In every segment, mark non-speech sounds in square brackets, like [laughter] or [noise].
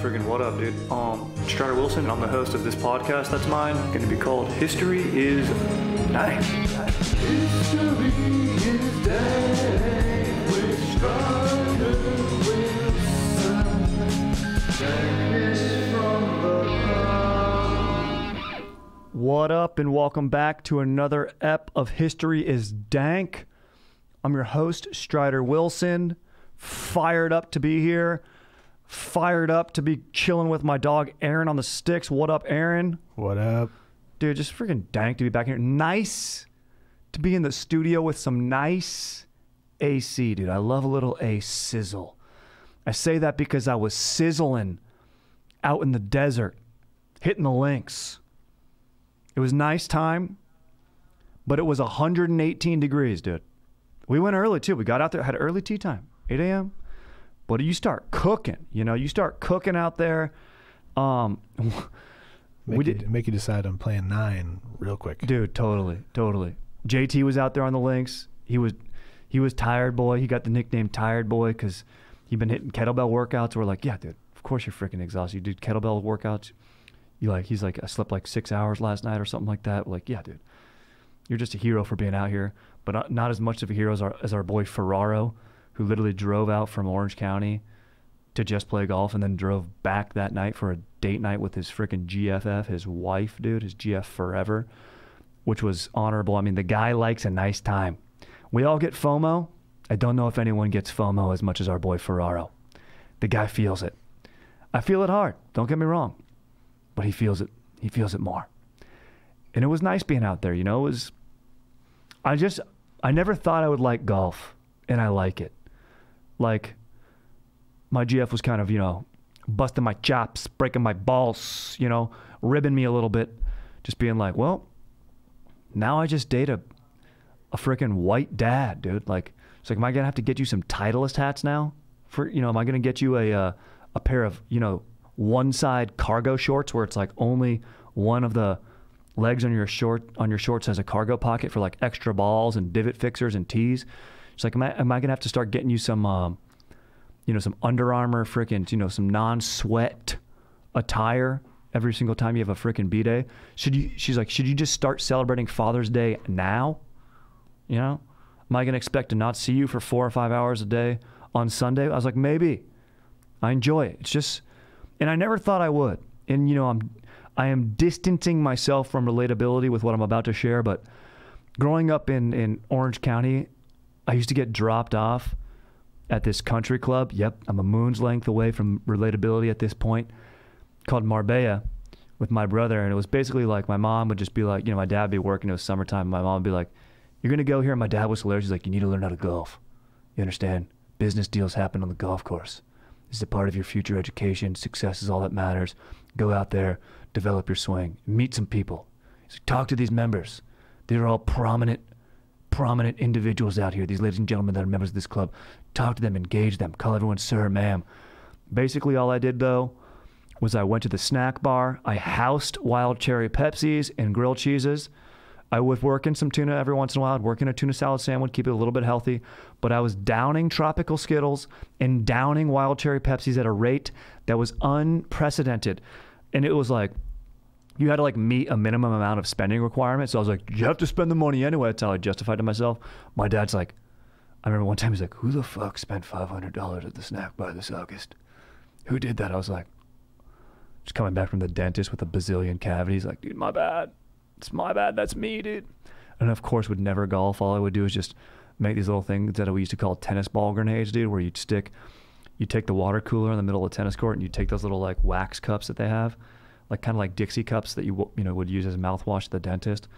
Friggin' what up, dude? Um, Strider Wilson. I'm the host of this podcast. That's mine. Going to be called History is Nice. History is Dang with Strider Wilson. Dennis from the What up, and welcome back to another ep of History is Dank. I'm your host, Strider Wilson. Fired up to be here. Fired up to be chilling with my dog, Aaron, on the sticks. What up, Aaron? What up? Dude, just freaking dank to be back here. Nice to be in the studio with some nice AC, dude. I love a little A sizzle. I say that because I was sizzling out in the desert, hitting the links. It was nice time, but it was 118 degrees, dude. We went early too. We got out there, had early tee time, 8 a.m. But you start cooking, you know, you start cooking out there. Um, [laughs] Make, We you, did- make you decide on playing nine real quick. Dude, totally, totally. JT was out there on the links. He was he was tired boy. He got the nickname Tired Boy because he'd been hitting kettlebell workouts. We're like, yeah, dude, of course you're freaking exhausted. You did kettlebell workouts. You like, he's like, I slept like six hours last night or something like that. We're like, yeah, dude, you're just a hero for being out here, but not, not as much of a hero as our as our boy Ferraro, who literally drove out from Orange County to just play golf and then drove back that night for a date night with his freaking GFF, his wife, dude, his GF forever, which was honorable. I mean, the guy likes a nice time. We all get FOMO. I don't know if anyone gets FOMO as much as our boy Ferraro. The guy feels it. I feel it hard. Don't get me wrong, but he feels it. He feels it more. And it was nice being out there. You know, it was. I just, I never thought I would like golf, and I like it. Like, my GF was kind of, you know, busting my chops, breaking my balls, you know, ribbing me a little bit, just being like, well, now I just date a, a freaking white dad, dude. Like, it's like, am I gonna have to get you some Titleist hats now? For you know, am I gonna get you a uh, a pair of you know one side cargo shorts where it's like only one of the legs on your short on your shorts has a cargo pocket for like extra balls and divot fixers and tees. It's like, am I am I gonna have to start getting you some? Um, you know, some Under Armour freaking, you know, some non-sweat attire every single time you have a freaking B day. Should you? She's like, should you just start celebrating Father's Day now? You know, am I gonna expect to not see you for four or five hours a day on Sunday? I was like, maybe. I enjoy it. It's just, and I never thought I would. And you know, I'm, I am distancing myself from relatability with what I'm about to share. But growing up in in Orange County, I used to get dropped off at this country club. Yep, I'm a moon's length away from relatability at this point, called Marbella with my brother. And it was basically like my mom would just be like, you know, my dad would be working, it was summertime. My mom would be like, You're going to go here. And my dad was hilarious. He's like, You need to learn how to golf. You understand? Business deals happen on the golf course. This is a part of your future education. Success is all that matters. Go out there, develop your swing, meet some people. He's like, Talk to these members. They're all prominent prominent individuals out here, these ladies and gentlemen that are members of this club. Talk to them, engage them, call everyone sir, ma'am. Basically, all I did though was I went to the snack bar. I housed wild cherry Pepsis and grilled cheeses. I was working some tuna every once in a while. I'd work in a tuna salad sandwich, keep it a little bit healthy. But I was downing tropical Skittles and downing wild cherry Pepsis at a rate that was unprecedented. And it was like, you had to like meet a minimum amount of spending requirement. So I was like, you have to spend the money anyway. That's how I justified to myself. My dad's like, I remember one time he's like, who the fuck spent $500 at the snack bar this August? Who did that? I was like, just coming back from the dentist with a bazillion cavities. Like, dude, my bad. It's my bad. That's me, dude. And of course, would never golf. All I would do is just make these little things that we used to call tennis ball grenades, dude, where you'd stick, you take the water cooler in the middle of the tennis court and you take those little like wax cups that they have, like kind of like Dixie cups that you you know would use as mouthwash at the dentist,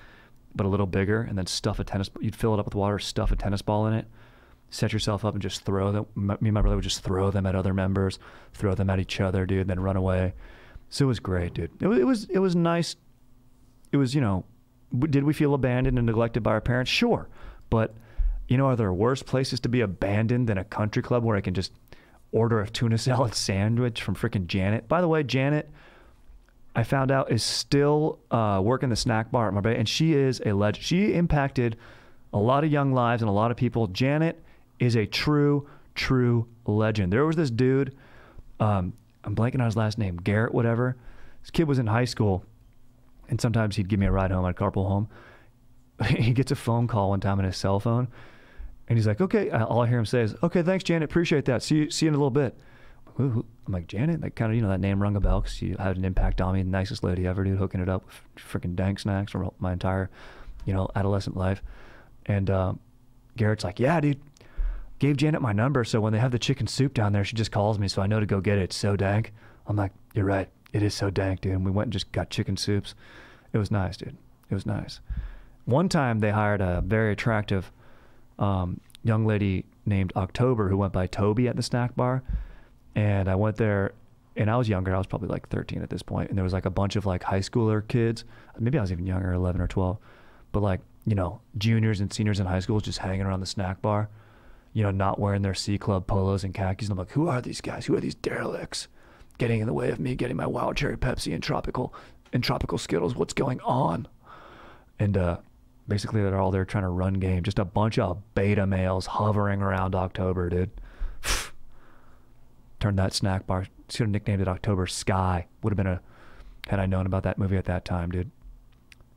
but a little bigger, and then stuff a tennis. You'd fill it up with water, stuff a tennis ball in it, set yourself up, and just throw them. Me and my brother would just throw them at other members, throw them at each other, dude, then run away. So it was great, dude. It was it was, it was nice. It was you know, did we feel abandoned and neglected by our parents? Sure, but you know, are there worse places to be abandoned than a country club where I can just order a tuna [laughs] salad sandwich from freaking Janet? By the way, Janet, I found out is still uh, working the snack bar at Marbella, and she is a legend. She impacted a lot of young lives and a lot of people. Janet is a true, true legend. There was this dude. Um, I'm blanking on his last name, Garrett, whatever. This kid was in high school, and sometimes he'd give me a ride home. I'd carpool home. [laughs] he gets a phone call one time on his cell phone, and he's like, "Okay." All I hear him say is, "Okay, thanks, Janet. Appreciate that. See you. See you in a little bit." I'm like, Janet, like kind of, you know, that name rung a bell because she had an impact on me. The nicest lady ever, dude, hooking it up with freaking dank snacks for my entire, you know, adolescent life. And um, Garrett's like, yeah, dude, gave Janet my number. So when they have the chicken soup down there, she just calls me. So I know to go get it. It's so dank. I'm like, you're right. It is so dank, dude. And we went and just got chicken soups. It was nice, dude. It was nice. One time they hired a very attractive um, young lady named October who went by Toby at the snack bar. And I went there and I was younger. I was probably like 13 at this point, And there was like a bunch of like high schooler kids. Maybe I was even younger, 11 or 12. But like, you know, juniors and seniors in high school just hanging around the snack bar, you know, not wearing their C Club polos and khakis. And I'm like, who are these guys? Who are these derelicts getting in the way of me getting my wild cherry Pepsi and tropical and tropical Skittles? What's going on? And uh, basically, they're all there trying to run game. Just a bunch of beta males hovering around October, dude. [sighs] Turned that snack bar. Should have nicknamed it October Sky. Would have been a had I known about that movie at that time, dude.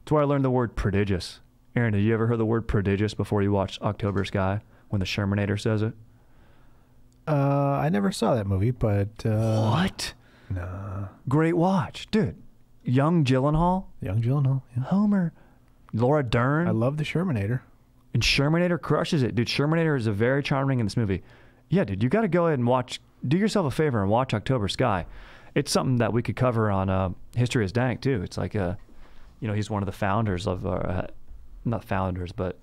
That's where I learned the word prodigious. Aaron, did you ever heard the word prodigious before you watched October Sky when the Shermanator says it? Uh, I never saw that movie, but uh, what? Nah, Great watch, dude. Young Gyllenhaal, Young Gyllenhaal. Yeah. Homer, Laura Dern. I love the Shermanator. And Shermanator crushes it, dude. Shermanator is a very charming in this movie. Yeah, dude, you got to go ahead and watch. Do yourself a favor and watch October Sky. It's something that we could cover on uh, History is Dank too. It's like a, you know, he's one of the founders of, uh, not founders, but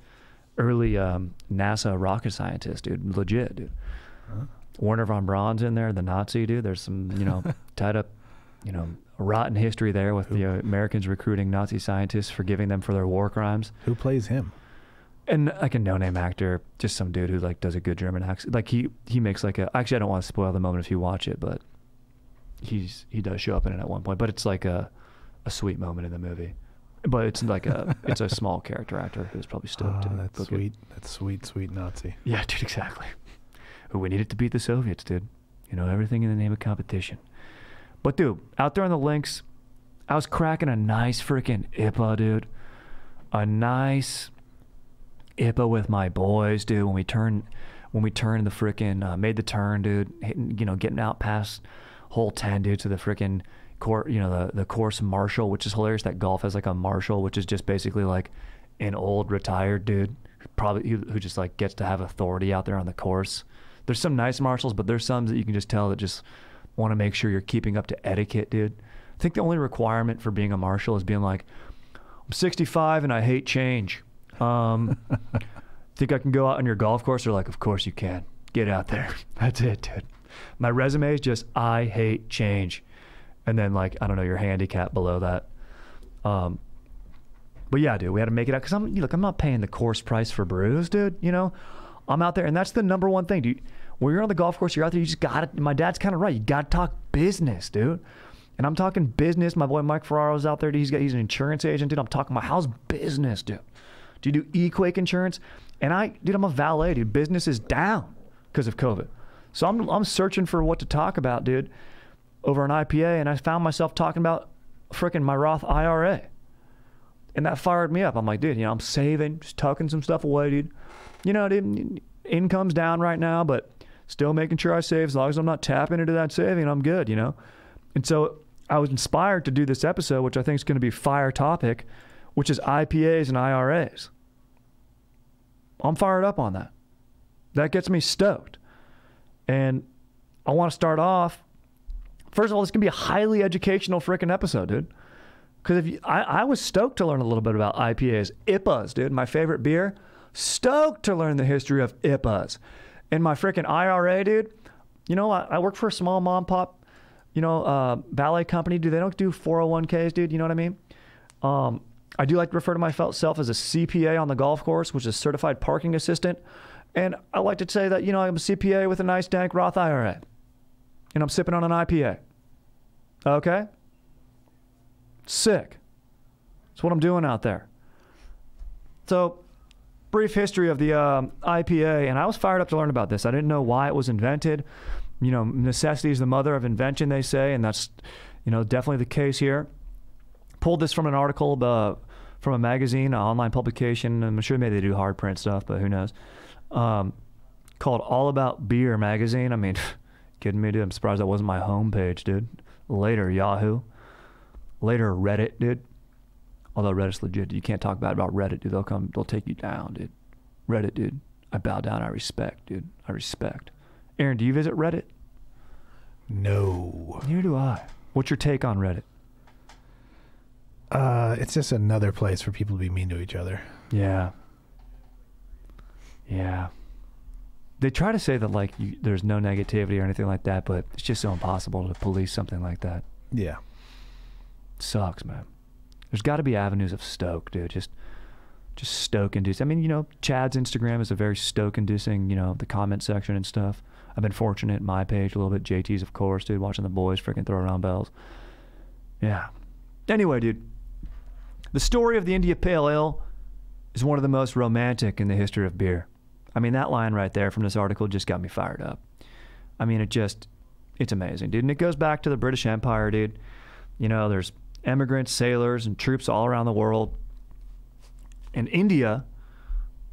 early um, NASA rocket scientist, dude. Legit, dude. Wernher von Braun's in there, the Nazi dude. There's some, you know, [laughs] tied up, you know, rotten history there with the uh, Americans recruiting Nazi scientists, forgiving them for their war crimes Who plays him? And like a no-name actor, just some dude who like does a good German accent. Like he he makes like a. Actually, I don't want to spoil the moment if you watch it, but he's he does show up in it at one point. But it's like a a sweet moment in the movie. But it's like a [laughs] it's a small character actor who's probably stoked. Oh, ah, that's book it. sweet. That's sweet, sweet Nazi. Yeah, [laughs] dude, exactly. Who we needed to beat the Soviets, dude. You know, everything in the name of competition. But dude, out there on the links, I was cracking a nice freaking IPA, dude. A nice IPA with my boys, dude. When we turned, when we turned the freaking, uh, made the turn, dude. Hitting, you know, getting out past hole ten, dude, to the freaking court, you know, the the course marshal, which is hilarious. That golf has like a marshal, which is just basically like an old retired dude, probably who, who just like gets to have authority out there on the course. There's some nice marshals, but there's some that you can just tell that just want to make sure you're keeping up to etiquette, dude. I think the only requirement for being a marshal is being like, I'm 65 and I hate change. Um, [laughs] think I can go out on your golf course? They're like, of course you can. Get out there. [laughs] That's it, dude. My resume is just I hate change, and then like I don't know your handicap below that. Um, but yeah, dude, we had to make it out because I'm look, I'm not paying the course price for brews, dude. You know, I'm out there, and that's the number one thing, dude. When you're on the golf course, you're out there. You just got to. My dad's kind of right. You got to talk business, dude. And I'm talking business. My boy Mike Ferraro's out there. He's got. He's an insurance agent, dude. I'm talking about how's business, dude. Do you do equake insurance? And I, dude, I'm a valet, dude. Business is down because of COVID. So I'm I'm searching for what to talk about, dude, over an IPA, and I found myself talking about freaking my Roth IRA. And that fired me up. I'm like, dude, you know, I'm saving, just tucking some stuff away, dude. You know, dude, income's down right now, but still making sure I save as long as I'm not tapping into that saving, I'm good, you know? And so I was inspired to do this episode, which I think is going to be fire topic, which is IPAs and IRAs. I'm fired up on that. That gets me stoked. And I want to start off. First of all, this can be a highly educational freaking episode, dude. Because if you, I, I was stoked to learn a little bit about IPAs, IPAs, dude, my favorite beer. Stoked to learn the history of IPAs. And my freaking IRA, dude. You know, I, I work for a small mom pop, you know, uh, ballet company. Do they don't do 401ks, dude. You know what I mean? Um, I do like to refer to myself as a CPA on the golf course, which is certified parking assistant. And I like to say that, you know, I'm a CPA with a nice dank Roth IRA. And I'm sipping on an IPA. Okay? Sick. That's what I'm doing out there. So, brief history of the um, IPA, and I was fired up to learn about this. I didn't know why it was invented, you know, necessity is the mother of invention, they say, and that's, you know, definitely the case here. Pulled this from an article uh, from a magazine, an online publication. I'm sure maybe they do hard print stuff, but who knows? Um, called All About Beer magazine. I mean, [laughs] kidding me, dude? I'm surprised that wasn't my homepage, dude. Later, Yahoo. Later, Reddit, dude. Although Reddit's legit, you can't talk bad about Reddit, dude. They'll come, they'll take you down, dude. Reddit, dude. I bow down. I respect, dude. I respect. Aaron, do you visit Reddit? No. Neither do I. What's your take on Reddit? Uh, it's just another place for people to be mean to each other. Yeah. Yeah. They try to say that like you, there's no negativity or anything like that, but it's just so impossible to police something like that. Yeah. sucks, man. There's got to be avenues of stoke, dude. Just, just stoke inducing. I mean, you know, Chad's Instagram is a very stoke inducing. You know, the comment section and stuff. I've been fortunate. My page a little bit. JT's, of course, dude. Watching the boys freaking throw around bells. Yeah. Anyway, dude. The story of the India Pale Ale is one of the most romantic in the history of beer. I mean, that line right there from this article just got me fired up. I mean, it just, it's amazing, dude. And it goes back to the British Empire, dude. You know, there's emigrants, sailors, and troops all around the world. And India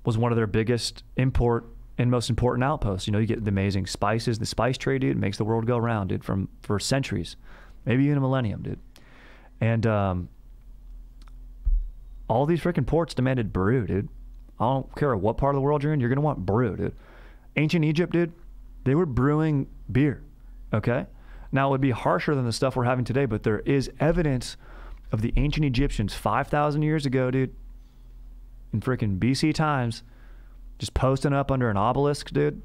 was one of their biggest import and most important outposts. You know, you get the amazing spices, the spice trade, dude, makes the world go round, dude, from for centuries, maybe even a millennium, dude. And um, all these freaking ports demanded brew, dude. I don't care what part of the world you're in, you're gonna want brew, dude. Ancient Egypt, dude, they were brewing beer. Okay? Now it would be harsher than the stuff we're having today, but there is evidence of the ancient Egyptians 5,000 years ago, dude, in freaking BC times, just posting up under an obelisk, dude.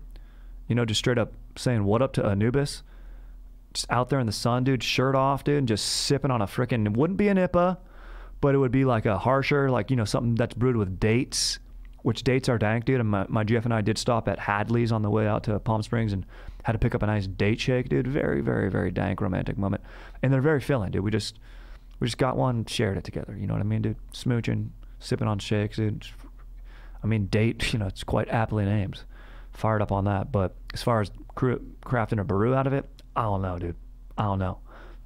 You know, just straight up saying what up to Anubis. Just out there in the sun, dude, shirt off, dude, and just sipping on a freaking, wouldn't be an IPA, but it would be like a harsher, like, you know, something that's brewed with dates, which dates are dank, dude. And my, my GF and I did stop at Hadley's on the way out to Palm Springs and had to pick up a nice date shake, dude. Very, very, very dank romantic moment. And they're very filling, dude. We just, we just got one, shared it together. You know what I mean, dude? Smooching, sipping on shakes, dude. I mean, date, [laughs] you know, it's quite aptly named. Fired up on that. But as far as cr- crafting a brew out of it, I don't know, dude. I don't know.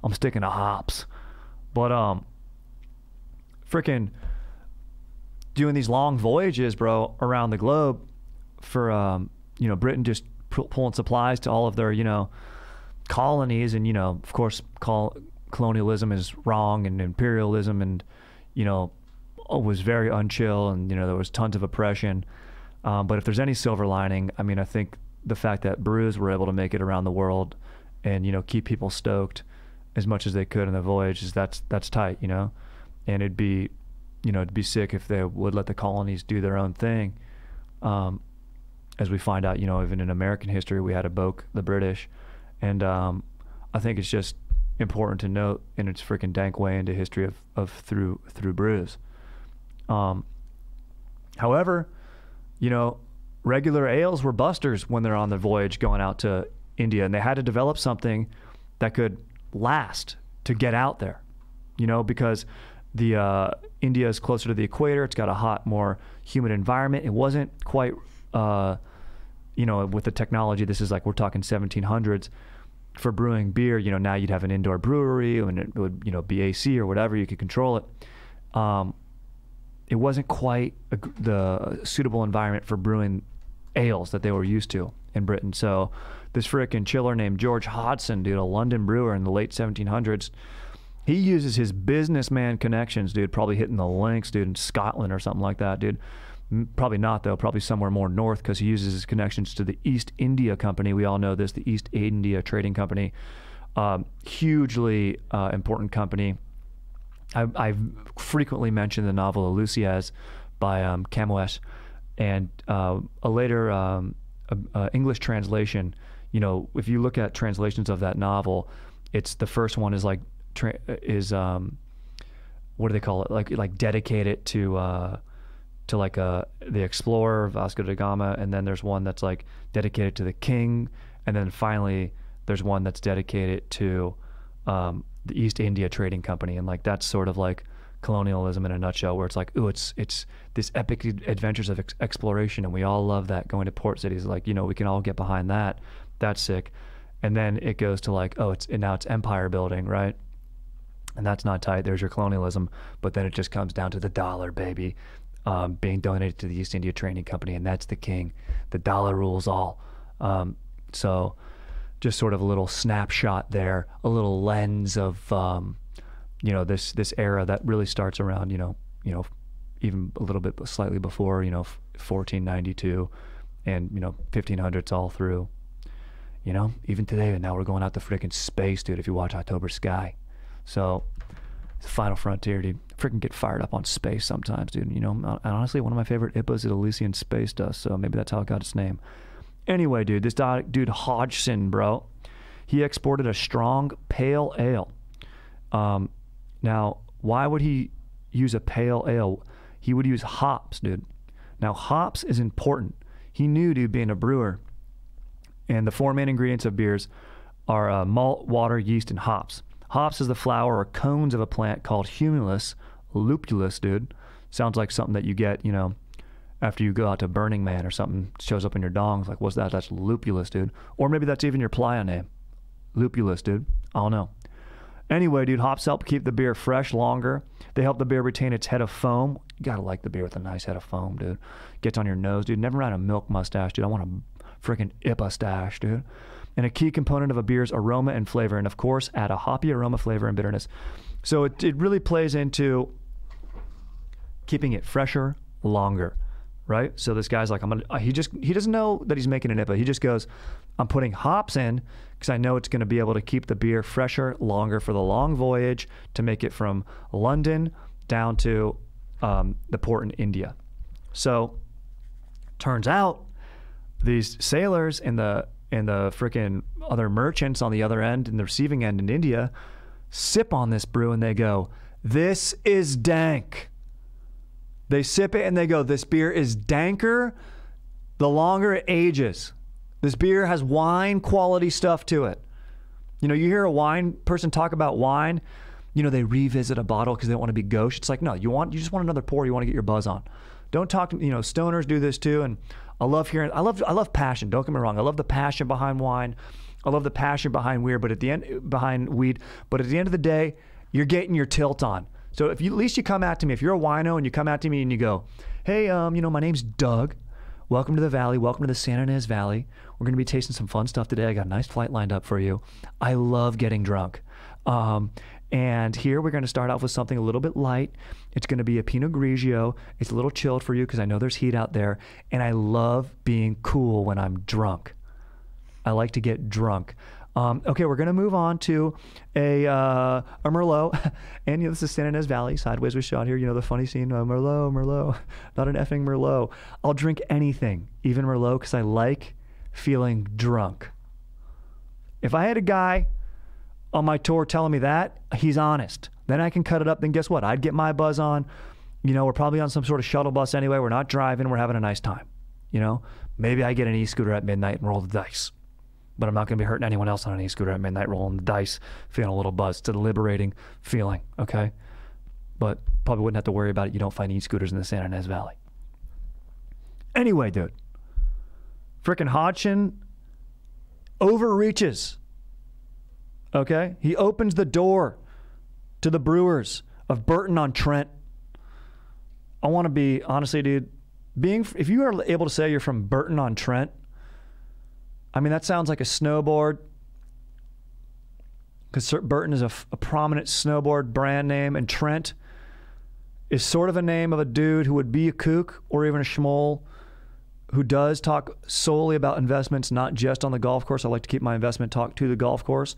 I'm sticking to hops. But, um, freaking doing these long voyages, bro, around the globe for, um, you know, Britain just pu- pulling supplies to all of their, you know, colonies. And, you know, of course, col- colonialism is wrong and imperialism and, you know, was very unchill and, you know, there was tons of oppression. Um, but if there's any silver lining, I mean, I think the fact that brews were able to make it around the world and, you know, keep people stoked as much as they could in the voyage is that's, that's tight, you know? And it'd be, you know, it'd be sick if they would let the colonies do their own thing. Um, as we find out, you know, even in American history, we had to boke the British. And um, I think it's just important to note in its freaking dank way into history of, of through through brews. Um, however, you know, regular ales were busters when they're on the voyage going out to India, and they had to develop something that could last to get out there. You know, because the uh, India is closer to the equator. It's got a hot, more humid environment. It wasn't quite, uh, you know, with the technology. This is like we're talking 1700s for brewing beer. You know, now you'd have an indoor brewery and it would, you know, be AC or whatever. You could control it. Um, it wasn't quite a, the suitable environment for brewing ales that they were used to in Britain. So this frickin' chiller named George Hodgson, dude, a London brewer in the late 1700s he uses his businessman connections, dude. Probably hitting the links, dude, in Scotland or something like that, dude. Probably not though. Probably somewhere more north because he uses his connections to the East India Company. We all know this, the East India Trading Company, um, hugely uh, important company. I, I've frequently mentioned the novel Ulysses by um, Camus, and uh, a later um, a, a English translation. You know, if you look at translations of that novel, it's the first one is like tra- is um, what do they call it? Like like dedicate it to uh, to like uh, the explorer Vasco da Gama, and then there's one that's like dedicated to the king, and then finally there's one that's dedicated to um, the East India Trading Company, and like that's sort of like colonialism in a nutshell, where it's like, ooh, it's it's this epic adventures of ex- exploration, and we all love that going to port cities. Like you know, we can all get behind that. That's sick. and then it goes to like, oh, it's and now it's empire building, right? And that's not tight. There's your colonialism, but then it just comes down to the dollar, baby, um, being donated to the East India Trading Company, and that's the king. The dollar rules all. Um, so, just sort of a little snapshot there, a little lens of, um, you know, this this era that really starts around, you know, you know, even a little bit slightly before, you know, 1492, and you know, 1500s all through. You know, even today, and now we're going out to freaking space, dude. If you watch October Sky, so it's the final frontier, dude. Freaking get fired up on space sometimes, dude. You know, honestly, one of my favorite IPAs is Elysian Space Dust, so maybe that's how it got its name. Anyway, dude, this dude Hodgson, bro, he exported a strong pale ale. Um, now, why would he use a pale ale? He would use hops, dude. Now, hops is important. He knew, dude, being a brewer, and the four main ingredients of beers are uh, malt, water, yeast, and hops. Hops is the flower or cones of a plant called humulus, lupulus, dude. Sounds like something that you get, you know, after you go out to Burning Man or something shows up in your dongs. Like, what's that? That's lupulus, dude. Or maybe that's even your playa name. Lupulus, dude. I don't know. Anyway, dude, hops help keep the beer fresh longer. They help the beer retain its head of foam. You gotta like the beer with a nice head of foam, dude. Gets on your nose, dude. Never had a milk mustache, dude. I want a freaking IPA stash, dude and a key component of a beer's aroma and flavor. And of course, add a hoppy aroma, flavor, and bitterness. So it, it really plays into keeping it fresher longer, right? So this guy's like, I'm gonna. He just he doesn't know that he's making an IPA. He just goes, I'm putting hops in because I know it's going to be able to keep the beer fresher longer for the long voyage to make it from London down to um, the port in India. So turns out these sailors in the and the freaking other merchants on the other end and the receiving end in India sip on this brew and they go, This is dank. They sip it and they go, This beer is danker the longer it ages. This beer has wine quality stuff to it. You know, you hear a wine person talk about wine, you know, they revisit a bottle because they don't want to be gauche. It's like, no, you want you just want another pour, you want to get your buzz on. Don't talk to you know, stoners do this too and I love hearing. I love. I love passion. Don't get me wrong. I love the passion behind wine. I love the passion behind weed. But at the end, behind weed. But at the end of the day, you're getting your tilt on. So if you at least you come out to me, if you're a wino and you come out to me and you go, hey, um, you know, my name's Doug. Welcome to the Valley. Welcome to the San Ynez Valley. We're going to be tasting some fun stuff today. I got a nice flight lined up for you. I love getting drunk. Um, and here we're going to start off with something a little bit light. It's going to be a Pinot Grigio. It's a little chilled for you because I know there's heat out there. And I love being cool when I'm drunk. I like to get drunk. Um, okay, we're going to move on to a, uh, a Merlot. [laughs] and you know, this is San Ynez Valley. Sideways was shot here. You know, the funny scene uh, Merlot, Merlot. [laughs] Not an effing Merlot. I'll drink anything, even Merlot, because I like feeling drunk. If I had a guy on my tour telling me that, he's honest. Then I can cut it up. Then guess what? I'd get my buzz on. You know, we're probably on some sort of shuttle bus anyway. We're not driving. We're having a nice time. You know, maybe I get an e-scooter at midnight and roll the dice. But I'm not going to be hurting anyone else on an e-scooter at midnight rolling the dice, feeling a little buzz. It's a liberating feeling, okay? But probably wouldn't have to worry about it. You don't find e-scooters in the San Ynez Valley. Anyway, dude, freaking Hodgson overreaches Okay? He opens the door to the Brewers of Burton on Trent. I want to be honestly, dude. Being if you are able to say you're from Burton on Trent, I mean that sounds like a snowboard. Because Burton is a, a prominent snowboard brand name, and Trent is sort of a name of a dude who would be a kook or even a schmoll who does talk solely about investments, not just on the golf course. I like to keep my investment talk to the golf course.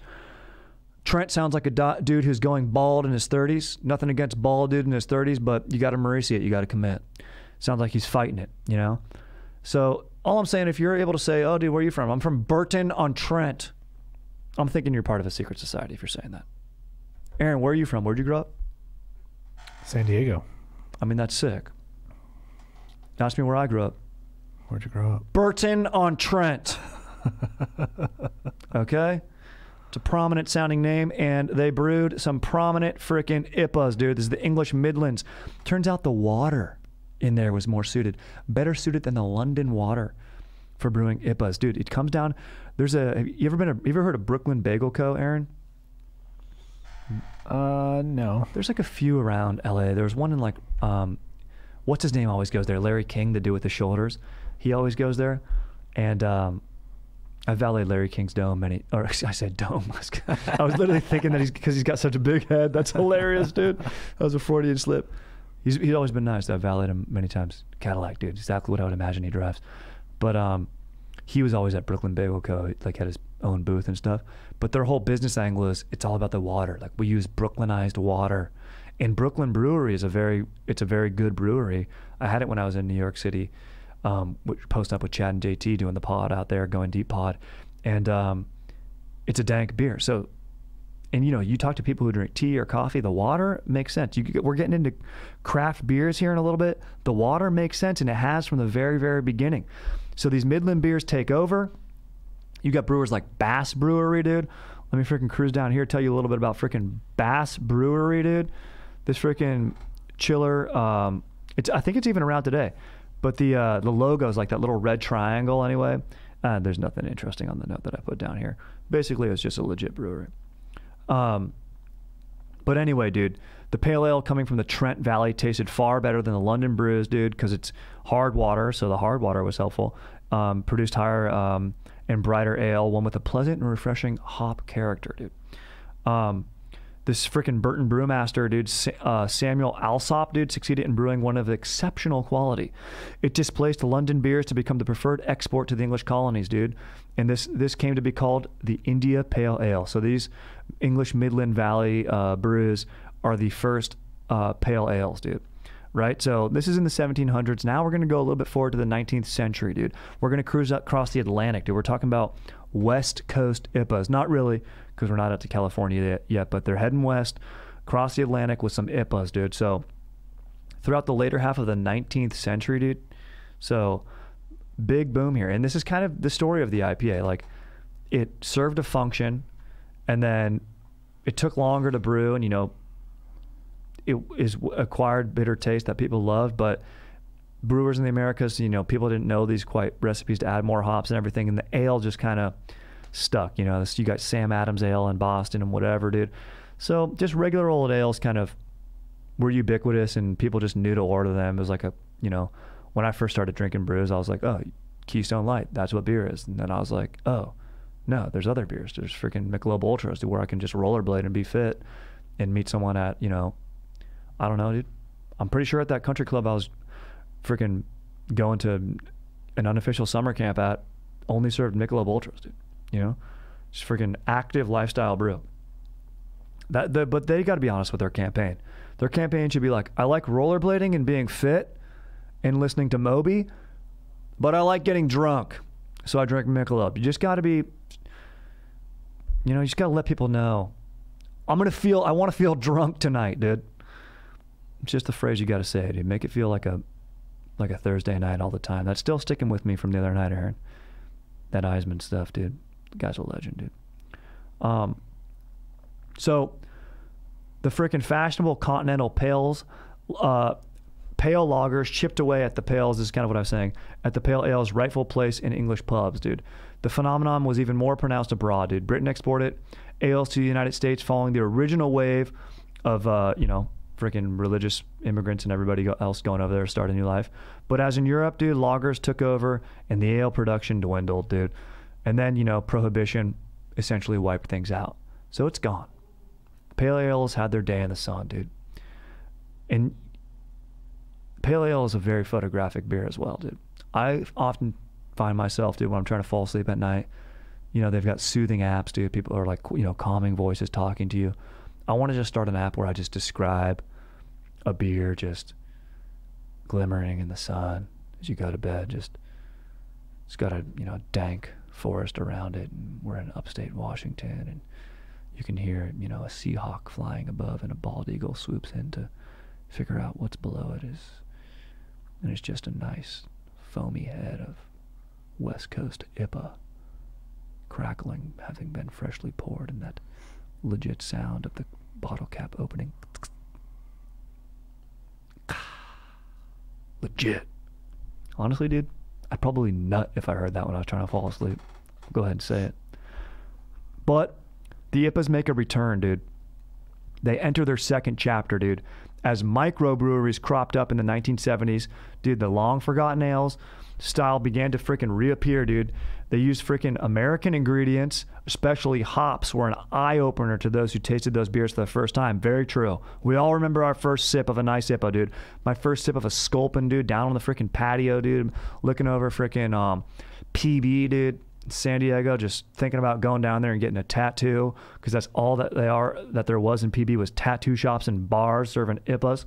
Trent sounds like a do- dude who's going bald in his 30s. Nothing against bald dude in his 30s, but you got to Maurice it. You got to commit. Sounds like he's fighting it, you know? So all I'm saying, if you're able to say, oh, dude, where are you from? I'm from Burton on Trent. I'm thinking you're part of a secret society if you're saying that. Aaron, where are you from? Where'd you grow up? San Diego. I mean, that's sick. Ask me where I grew up. Where'd you grow up? Burton on Trent. [laughs] okay? It's a prominent sounding name, and they brewed some prominent freaking IPAs, dude. This is the English Midlands. Turns out the water in there was more suited, better suited than the London water for brewing IPAs, dude. It comes down. There's a. Have you ever been? A, you ever heard of Brooklyn Bagel Co. Aaron? Uh, no. There's like a few around LA. There's one in like, um, what's his name always goes there? Larry King, the dude with the shoulders. He always goes there, and um, I valeted Larry King's dome many. Or [laughs] I said dome. [laughs] I was literally thinking that he's because he's got such a big head. That's hilarious, dude. That was a 40 inch slip. He's he's always been nice. I've valeted him many times. Cadillac, dude. Exactly what I would imagine he drives. But um, he was always at Brooklyn Bagel Co. Like had his own booth and stuff. But their whole business angle is it's all about the water. Like we use Brooklynized water. And Brooklyn Brewery is a very it's a very good brewery. I had it when I was in New York City, um, which post up with Chad and JT doing the pod out there, going deep pod, and um, it's a dank beer. So, and you know, you talk to people who drink tea or coffee, the water makes sense. You we're getting into craft beers here in a little bit. The water makes sense, and it has from the very very beginning. So these Midland beers take over. You got brewers like Bass Brewery, dude. Let me freaking cruise down here, tell you a little bit about freaking Bass Brewery, dude. This freaking chiller. Um, it's I think it's even around today, but the uh, the logo is like that little red triangle. Anyway, uh, there's nothing interesting on the note that I put down here. Basically, it's just a legit brewery. Um, but anyway, dude, the pale ale coming from the Trent Valley tasted far better than the London brews, dude, because it's hard water, so the hard water was helpful. Um, produced higher um, and brighter ale, one with a pleasant and refreshing hop character, dude. Um, this freaking Burton brewmaster, dude, uh, Samuel Allsopp, dude, succeeded in brewing one of exceptional quality. It displaced London beers to become the preferred export to the English colonies, dude. And this this came to be called the India Pale Ale. So these English Midland Valley uh, brews are the first uh, pale ales, dude. Right? So this is in the 1700s. Now we're going to go a little bit forward to the 19th century, dude. We're going to cruise up across the Atlantic, dude. We're talking about West Coast IPAs. Not really, because we're not out to California yet, yet, but they're heading west, across the Atlantic with some IPAs, dude. So throughout the later half of the 19th century, dude. So big boom here. And this is kind of the story of the IPA. Like it served a function and then it took longer to brew and you know it is acquired bitter taste that people loved, but brewers in the Americas, you know, people didn't know these quite recipes to add more hops and everything, and the ale just kind of stuck. You know, you got Sam Adams ale in Boston and whatever, dude. So just regular old ales kind of were ubiquitous, and people just knew to order them. It was like a, you know, when I first started drinking brews, I was like, oh, Keystone Light, that's what beer is, and then I was like, oh, no, there's other beers. There's freaking Michelob Ultras, dude, where I can just rollerblade and be fit and meet someone at, you know, I don't know, dude. I'm pretty sure at that country club I was freaking going to an unofficial summer camp at only served Michelob Ultras, dude. You know, just freaking active lifestyle brew. That, the, but they got to be honest with their campaign. Their campaign should be like, I like rollerblading and being fit and listening to Moby, but I like getting drunk, so I drink Michelob. You just got to be, you know, you just got to let people know. I'm gonna feel. I want to feel [laughs] drunk tonight, dude. It's just the phrase you got to say, dude. Make it feel like a like a Thursday night all the time. That's still sticking with me from the other night, Aaron. That Eisman stuff, dude. Guy's a legend, dude. Um, so the freaking fashionable continental pales, uh, pale lagers chipped away at the pales is kind of what I'm saying. At the pale ale's rightful place in English pubs, dude. The phenomenon was even more pronounced abroad, dude. Britain exported ales to the United States following the original wave of, uh, you know, freaking religious immigrants and everybody else going over there to start a new life. But as in Europe, dude, lagers took over and the ale production dwindled, dude. And then, you know, prohibition essentially wiped things out. So it's gone. Pale ales had their day in the sun, dude. And pale ale is a very photographic beer as well, dude. I often find myself, dude, when I'm trying to fall asleep at night, you know, they've got soothing apps, dude. People are like, you know, calming voices talking to you. I want to just start an app where I just describe a beer just glimmering in the sun as you go to bed. Just it's got a you know dank forest around it, and we're in upstate Washington, and you can hear you know a seahawk flying above, and a bald eagle swoops in to figure out what's below it is, and it's just a nice foamy head of West Coast IPA crackling, having been freshly poured, and that legit sound of the bottle cap opening. Legit. Honestly, dude, I'd probably nut if I heard that when I was trying to fall asleep. Go ahead and say it. But the IPAs make a return, dude. They enter their second chapter, dude. As microbreweries cropped up in the 1970s, dude, the long forgotten ales style began to freaking reappear, dude. They used freaking American ingredients, especially hops, were an eye opener to those who tasted those beers for the first time. Very true. We all remember our first sip of a nice IPA, dude. My first sip of a Sculpin, dude, down on the freaking patio, dude, looking over freaking um, PB, dude. San Diego, just thinking about going down there and getting a tattoo because that's all that they are that there was in PB was tattoo shops and bars serving IPAs.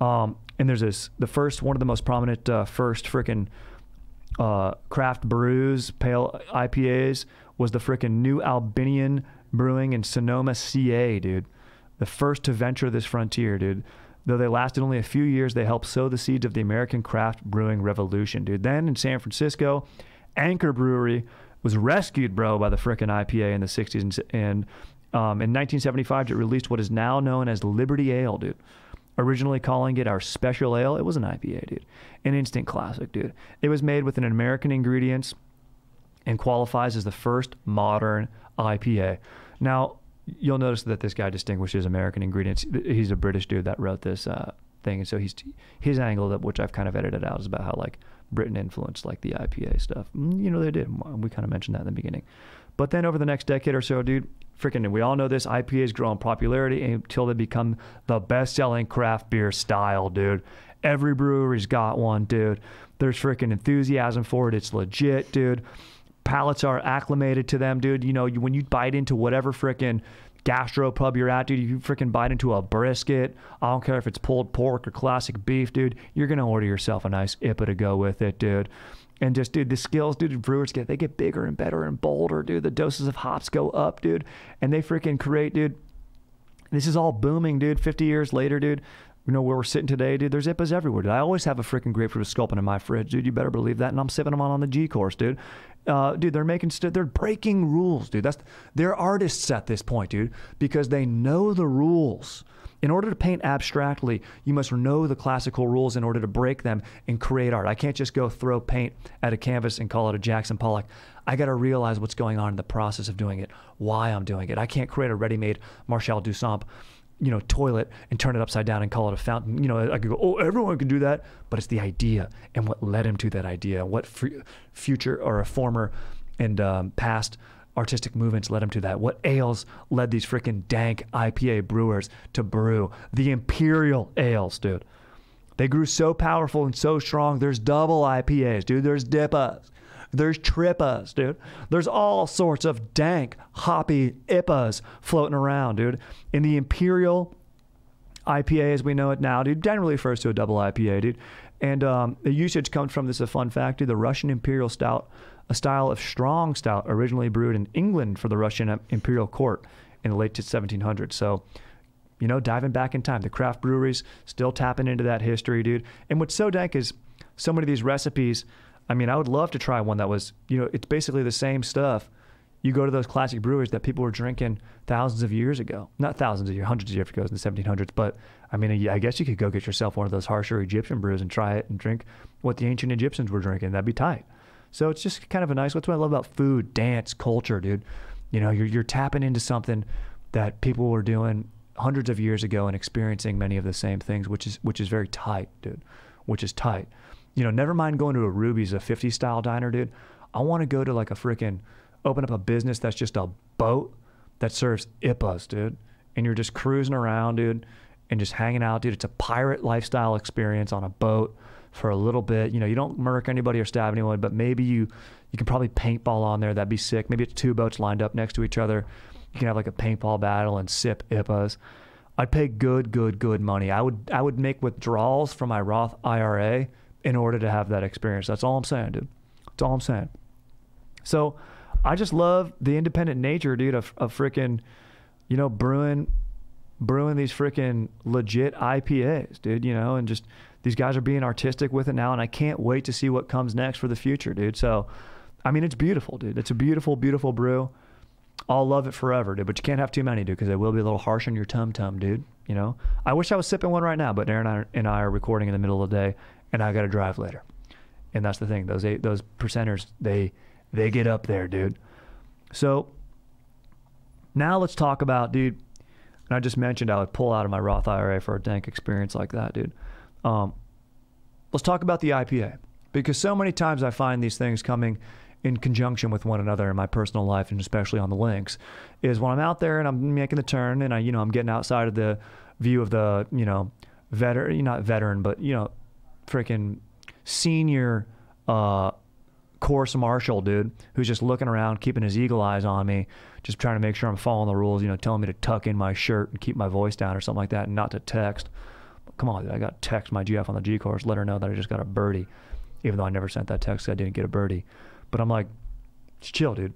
Um, and there's this the first one of the most prominent uh, first freaking uh, craft brews pale IPAs was the freaking New Albanian Brewing in Sonoma, CA, dude. The first to venture this frontier, dude. Though they lasted only a few years, they helped sow the seeds of the American craft brewing revolution, dude. Then in San Francisco, Anchor Brewery was rescued, bro, by the frickin' IPA in the 60s. And, and um, in 1975, it released what is now known as Liberty Ale, dude. Originally calling it our special ale, it was an IPA, dude. An instant classic, dude. It was made with an American ingredients and qualifies as the first modern IPA. Now, you'll notice that this guy distinguishes American ingredients. He's a British dude that wrote this uh, thing, and so he's his angle that which I've kind of edited out is about how like Britain influenced like the IPA stuff. Mm, You know they did. We kind of mentioned that in the beginning. But then over the next decade or so, dude, freaking, we all know this IPAs grow in popularity until they become the best-selling craft beer style, dude. Every brewery's got one, dude. There's freaking enthusiasm for it. It's legit, dude. Palates are acclimated to them, dude. You know, when you bite into whatever freaking gastro pub you're at, dude, you freaking bite into a brisket. I don't care if it's pulled pork or classic beef, dude. You're gonna order yourself a nice IPA to go with it, dude. And just, dude, the skills, dude, brewers get they get bigger and better and bolder, dude. The doses of hops go up, dude, and they freaking create, dude. This is all booming, dude. 50 years later, dude. You know where we're sitting today, dude. There's IPAs everywhere, dude. I always have a freaking grapefruit sculpin in my fridge, dude. You better believe that. And I'm sipping them on on the G course, dude. Uh, dude, they're making they're breaking rules, dude. That's they're artists at this point, dude, because they know the rules. In order to paint abstractly, you must know the classical rules in order to break them and create art. I can't just go throw paint at a canvas and call it a Jackson Pollock. I got to realize what's going on in the process of doing it, why I'm doing it. I can't create a ready-made Marshall Duchamp you know, toilet and turn it upside down and call it a fountain. You know, I could go, oh, everyone can do that, but it's the idea and what led him to that idea, what f- future or a former and um, past artistic movements led him to that. What ales led these freaking dank IPA brewers to brew the imperial ales, dude. They grew so powerful and so strong. There's double IPAs, dude. There's dippas. There's trippas, dude. There's all sorts of dank, hoppy IPAs floating around, dude. In the Imperial IPA, as we know it now, dude, generally refers to a double IPA, dude. And um, the usage comes from this is a fun fact, dude. The Russian Imperial Stout, a style of strong stout originally brewed in England for the Russian Imperial Court in the late 1700s. So, you know, diving back in time, the craft breweries still tapping into that history, dude. And what's so dank is so many of these recipes I mean, I would love to try one that was, you know, it's basically the same stuff. You go to those classic breweries that people were drinking thousands of years ago. Not thousands of years, hundreds of years ago in the 1700s. But I mean, I guess you could go get yourself one of those harsher Egyptian brews and try it and drink what the ancient Egyptians were drinking. That'd be tight. So it's just kind of a nice. What's what I love about food, dance, culture, dude. You know, you're you're tapping into something that people were doing hundreds of years ago and experiencing many of the same things, which is which is very tight, dude. Which is tight you know, never mind going to a Ruby's, a 50 style diner, dude. I want to go to like a freaking, open up a business that's just a boat that serves IPAs, dude. And you're just cruising around, dude, and just hanging out, dude. It's a pirate lifestyle experience on a boat for a little bit. You know, you don't murk anybody or stab anyone, but maybe you you can probably paintball on there. That'd be sick. Maybe it's two boats lined up next to each other. You can have like a paintball battle and sip IPAs. I'd pay good, good, good money. I would I would make withdrawals from my Roth IRA in order to have that experience. That's all I'm saying, dude. That's all I'm saying. So I just love the independent nature, dude, of, of freaking, you know, brewing brewing these freaking legit IPAs, dude, you know, and just these guys are being artistic with it now and I can't wait to see what comes next for the future, dude. So I mean, it's beautiful, dude. It's a beautiful, beautiful brew. I'll love it forever, dude. But you can't have too many, dude, because it will be a little harsh on your tum tum, dude. You know, I wish I was sipping one right now, but Aaron and I, and I are recording in the middle of the day, and I got to drive later. And that's the thing. Those eight, those percenters, they they get up there, dude. So now let's talk about, dude. And I just mentioned I would pull out of my Roth IRA for a dank experience like that, dude. Um, let's talk about the IPA because so many times I find these things coming in conjunction with one another in my personal life and especially on the links is when I'm out there and I'm making the turn and I you know I'm getting outside of the view of the you know veteran not veteran but you know freaking senior uh course marshal dude who's just looking around keeping his eagle eyes on me just trying to make sure I'm following the rules you know telling me to tuck in my shirt and keep my voice down or something like that and not to text come on dude I got text my GF on the G course let her know that I just got a birdie even though I never sent that text I didn't get a birdie but I'm like, chill, dude.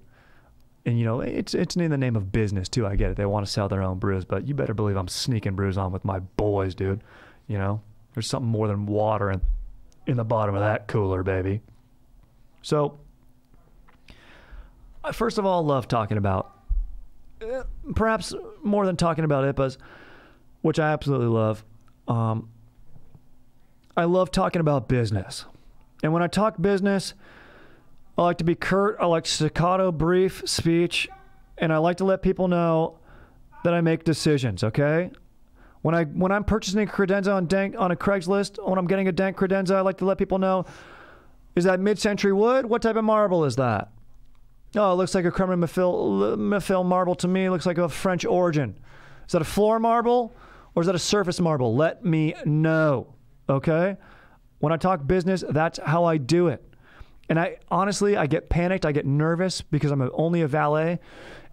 And you know, it's it's in the name of business too. I get it. They want to sell their own brews, but you better believe I'm sneaking brews on with my boys, dude. You know, there's something more than water in in the bottom of that cooler, baby. So, I first of all love talking about, uh, perhaps more than talking about IPAs, which I absolutely love. Um, I love talking about business, and when I talk business I like to be curt. I like staccato, brief speech, and I like to let people know that I make decisions. Okay. When I when I'm purchasing a credenza on dank on a Craigslist, when I'm getting a dank credenza, I like to let people know: is that mid-century wood? What type of marble is that? Oh, it looks like a Crema Marfil marble to me. It looks like a French origin. Is that a floor marble or is that a surface marble? Let me know. Okay. When I talk business, that's how I do it. And I honestly, I get panicked. I get nervous because I'm only a valet,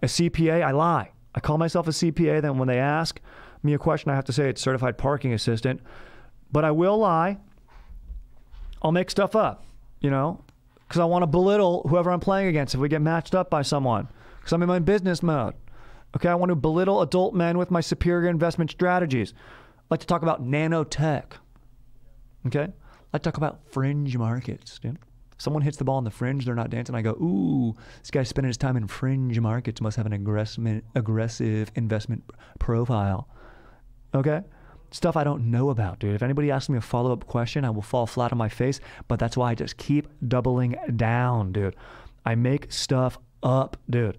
a CPA. I lie. I call myself a CPA. Then when they ask me a question, I have to say it's certified parking assistant. But I will lie. I'll make stuff up, you know, because I want to belittle whoever I'm playing against if we get matched up by someone. Because I'm in my business mode. Okay, I want to belittle adult men with my superior investment strategies. I like to talk about nanotech. Okay, I like to talk about fringe markets, dude someone hits the ball on the fringe, they're not dancing. I go, ooh, this guy's spending his time in fringe markets, must have an aggressive, aggressive investment profile. Okay? Stuff I don't know about, dude. If anybody asks me a follow up question, I will fall flat on my face, but that's why I just keep doubling down, dude. I make stuff up, dude.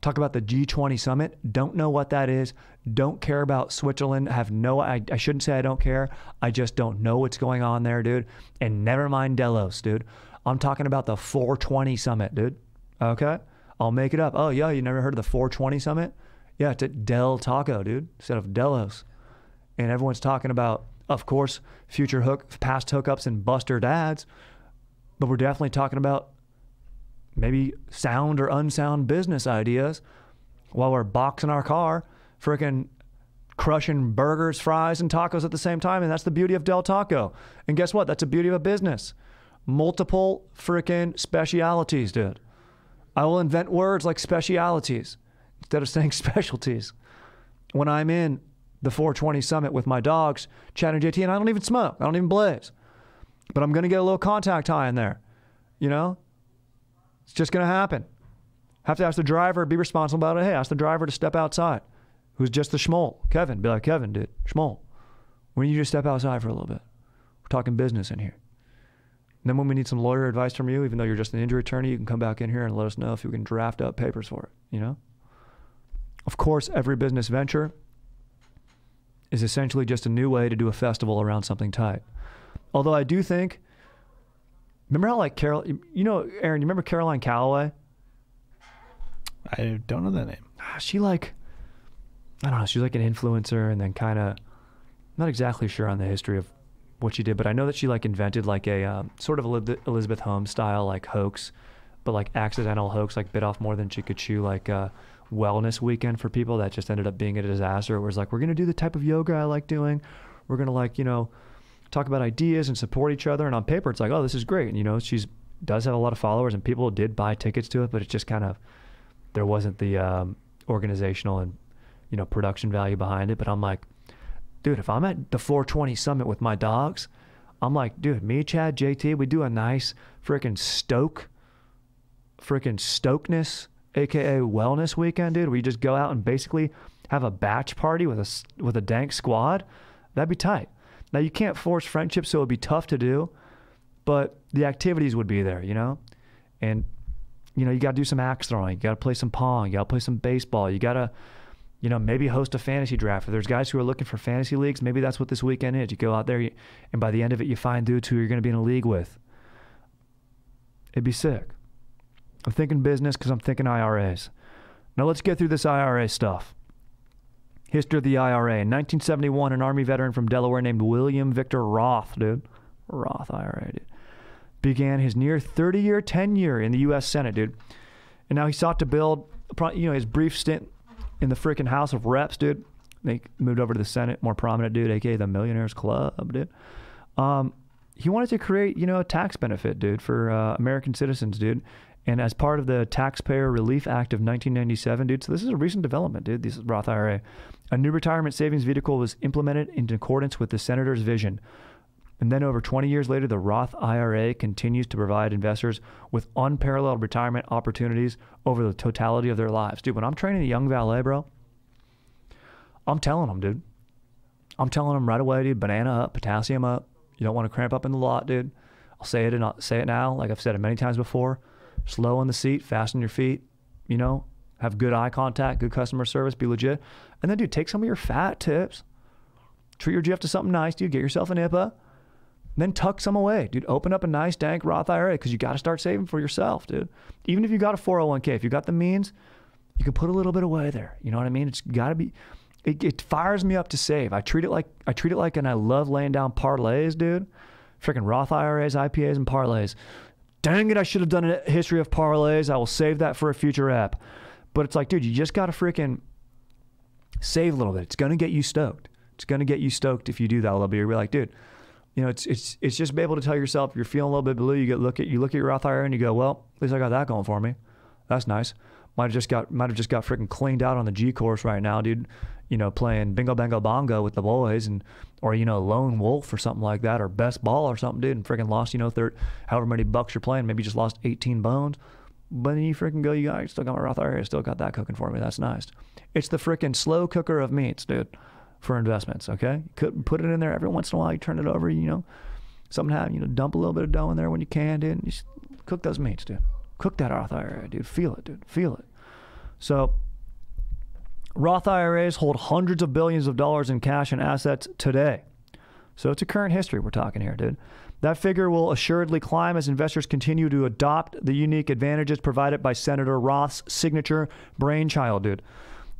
Talk about the G20 summit. Don't know what that is. Don't care about Switzerland. Have no, I, I shouldn't say I don't care. I just don't know what's going on there, dude. And never mind Delos, dude. I'm talking about the 420 summit, dude. Okay? I'll make it up. Oh, yeah, you never heard of the 420 summit? Yeah, it's at Del Taco, dude, instead of Delos. And everyone's talking about, of course, future hook, past hookups and buster dads. But we're definitely talking about maybe sound or unsound business ideas while we're boxing our car, freaking crushing burgers, fries, and tacos at the same time. And that's the beauty of Del Taco. And guess what? That's the beauty of a business multiple freaking specialities, dude. I will invent words like specialities instead of saying [laughs] specialties. When I'm in the 420 summit with my dogs, Chad and JT, and I don't even smoke, I don't even blaze. But I'm going to get a little contact high in there. You know? It's just going to happen. Have to ask the driver, be responsible about it. Hey, ask the driver to step outside, who's just the schmoll. Kevin, be like, Kevin, dude, schmoll. When you just step outside for a little bit? We're talking business in here. And then when we need some lawyer advice from you, even though you're just an injury attorney, you can come back in here and let us know if you can draft up papers for it, you know? Of course, every business venture is essentially just a new way to do a festival around something tight. Although I do think, remember how like Carol, you know, Aaron, you remember Caroline Calloway? I don't know that name. Ah, she like, I don't know, she's like an influencer and then kind of, not exactly sure on the history of what she did, but I know that she like invented like a um, sort of Elizabeth Holmes style like hoax, but like accidental hoax, like bit off more than she could chew, like uh, wellness weekend for people that just ended up being a disaster. It was like we're gonna do the type of yoga I like doing, we're gonna like you know talk about ideas and support each other, and on paper it's like oh this is great, and you know she's does have a lot of followers and people did buy tickets to it, but it's just kind of there wasn't the um, organizational and you know production value behind it. But I'm like dude, if I'm at the 420 summit with my dogs, I'm like, dude, me, Chad, JT, we do a nice freaking stoke, freaking stokeness, aka wellness weekend, dude. We just go out and basically have a batch party with a with a dank squad. That'd be tight. Now you can't force friendship, so it'd be tough to do. but the activities would be there, you know? And, you know, you got to do some axe throwing. You got to play some pong. You got to play some baseball. You got to, you know, maybe host a fantasy draft. If there's guys who are looking for fantasy leagues, maybe that's what this weekend is. You go out there, you, and by the end of it, you find dudes who you're going to be in a league with. It'd be sick. I'm thinking business because I'm thinking IRAs. Now let's get through this IRA stuff. History of the IRA. In 1971, an Army veteran from Delaware named William Victor Roth, dude, Roth IRA, dude, began his near 30 year tenure in the U.S. Senate, dude. And now he sought to build, you know, his brief stint in the freaking House of Reps, dude. They moved over to the Senate, more prominent dude, aka the Millionaires Club, dude. Um, he wanted to create, you know, a tax benefit, dude, for uh, American citizens, dude. And as part of the Taxpayer Relief Act of 1997, dude, so this is a recent development, dude, this is Roth IRA. A new retirement savings vehicle was implemented in accordance with the senator's vision. And then over 20 years later, the Roth IRA continues to provide investors with unparalleled retirement opportunities over the totality of their lives. Dude, when I'm training a young valet, bro, I'm telling them, dude. I'm telling them right away, dude, banana up, potassium up. You don't want to cramp up in the lot, dude. I'll say it and I'll say it now, like I've said it many times before. Slow in the seat, fast fasten your feet, you know, have good eye contact, good customer service, be legit. And then, dude, take some of your fat tips. Treat your GF to something nice, dude. Get yourself an IPA then tuck some away, dude. Open up a nice dank Roth IRA because you got to start saving for yourself, dude. Even if you got a 401k, if you got the means, you can put a little bit away there. You know what I mean? It's got to be. It, it, fires me up to save. I treat it like I treat it like, and I love laying down parlays, dude. Freaking Roth IRAs, IPAs, and parlays. Dang it! I should have done a history of parlays. I will save that for a future app. But it's like, dude, you just got to freaking save a little bit. It's gonna get you stoked. It's gonna get you stoked if you do that a little bit. You're like, dude you know, it's it's it's just be able to tell yourself you're feeling a little bit blue. You get look at you look at your Roth IRA and you go, well, at least I got that going for me. That's nice. Might have just got might have just got freaking cleaned out on the G course right now, dude. You know, playing bingo bango bongo with the boys and or you know lone wolf or something like that or best ball or something, dude, and freaking lost you know third however many bucks you're playing, maybe just lost 18 bones. But then you freaking go, you guys still got my Roth IRA, still got that cooking for me. That's nice. It's the freaking slow cooker of meats, dude, for investments. Okay, could put it in there every once in a while. You turn it over, you know happen, you know, dump a little bit of dough in there when you can, dude. And you cook those meats, dude. Cook that Roth IRA, dude. Feel it, dude. Feel it. So, Roth IRAs hold hundreds of billions of dollars in cash and assets today. So it's a current history we're talking here, dude. That figure will assuredly climb as investors continue to adopt the unique advantages provided by Senator Roth's signature brainchild, dude.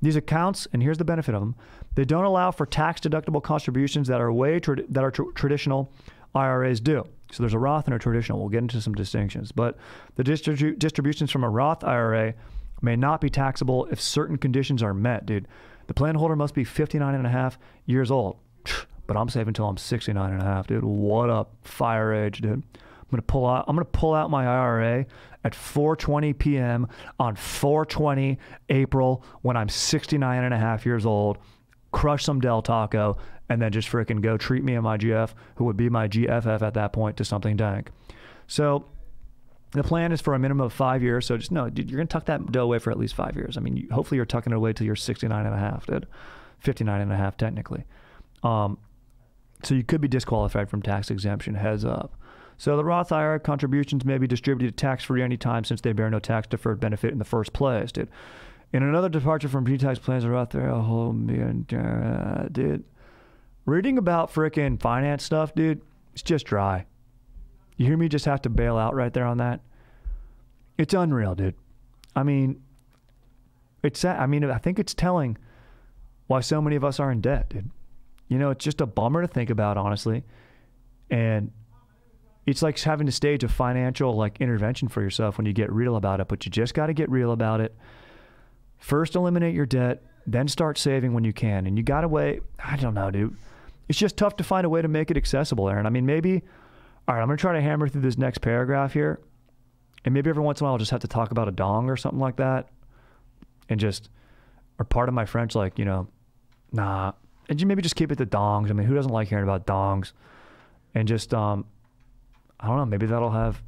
These accounts, and here's the benefit of them, they don't allow for tax deductible contributions that are way tra- that are tr- traditional IRAs do. So there's a Roth and a traditional. We'll get into some distinctions. But the distribu- distributions from a Roth IRA may not be taxable if certain conditions are met, dude. The plan holder must be 59 and a half years old. But I'm saving until I'm 69 and a half, dude. What up, fire age, dude? I'm gonna pull out. I'm gonna pull out my IRA at 4:20 p.m. on 4:20 April when I'm 69 and a half years old. Crush some Del Taco and then just freaking go treat me and my GF, who would be my GFF at that point, to something dank. So the plan is for a minimum of five years. So just no, you're going to tuck that dough away for at least five years. I mean, you, hopefully you're tucking it away till you're 69 and a half, dude. 59 and a half technically. Um, so you could be disqualified from tax exemption, heads up. So the Roth IRA contributions may be distributed tax-free anytime since they bear no tax-deferred benefit in the first place, dude. In another departure from pre-tax plans, the Roth IRA, oh man, uh, dude reading about freaking finance stuff, dude, it's just dry. You hear me just have to bail out right there on that? It's unreal, dude. I mean, it's I mean, I think it's telling why so many of us are in debt, dude. You know, it's just a bummer to think about, honestly. And it's like having to stage a financial like intervention for yourself when you get real about it, but you just got to get real about it. First eliminate your debt, then start saving when you can. And you got to wait, I don't know, dude it's just tough to find a way to make it accessible, Aaron. I mean, maybe, all right, I'm going to try to hammer through this next paragraph here. And maybe every once in a while I'll just have to talk about a dong or something like that. And just, or part of my French, like, you know, nah. And you maybe just keep it to dongs. I mean, who doesn't like hearing about dongs? And just, um, I don't know, maybe that'll have,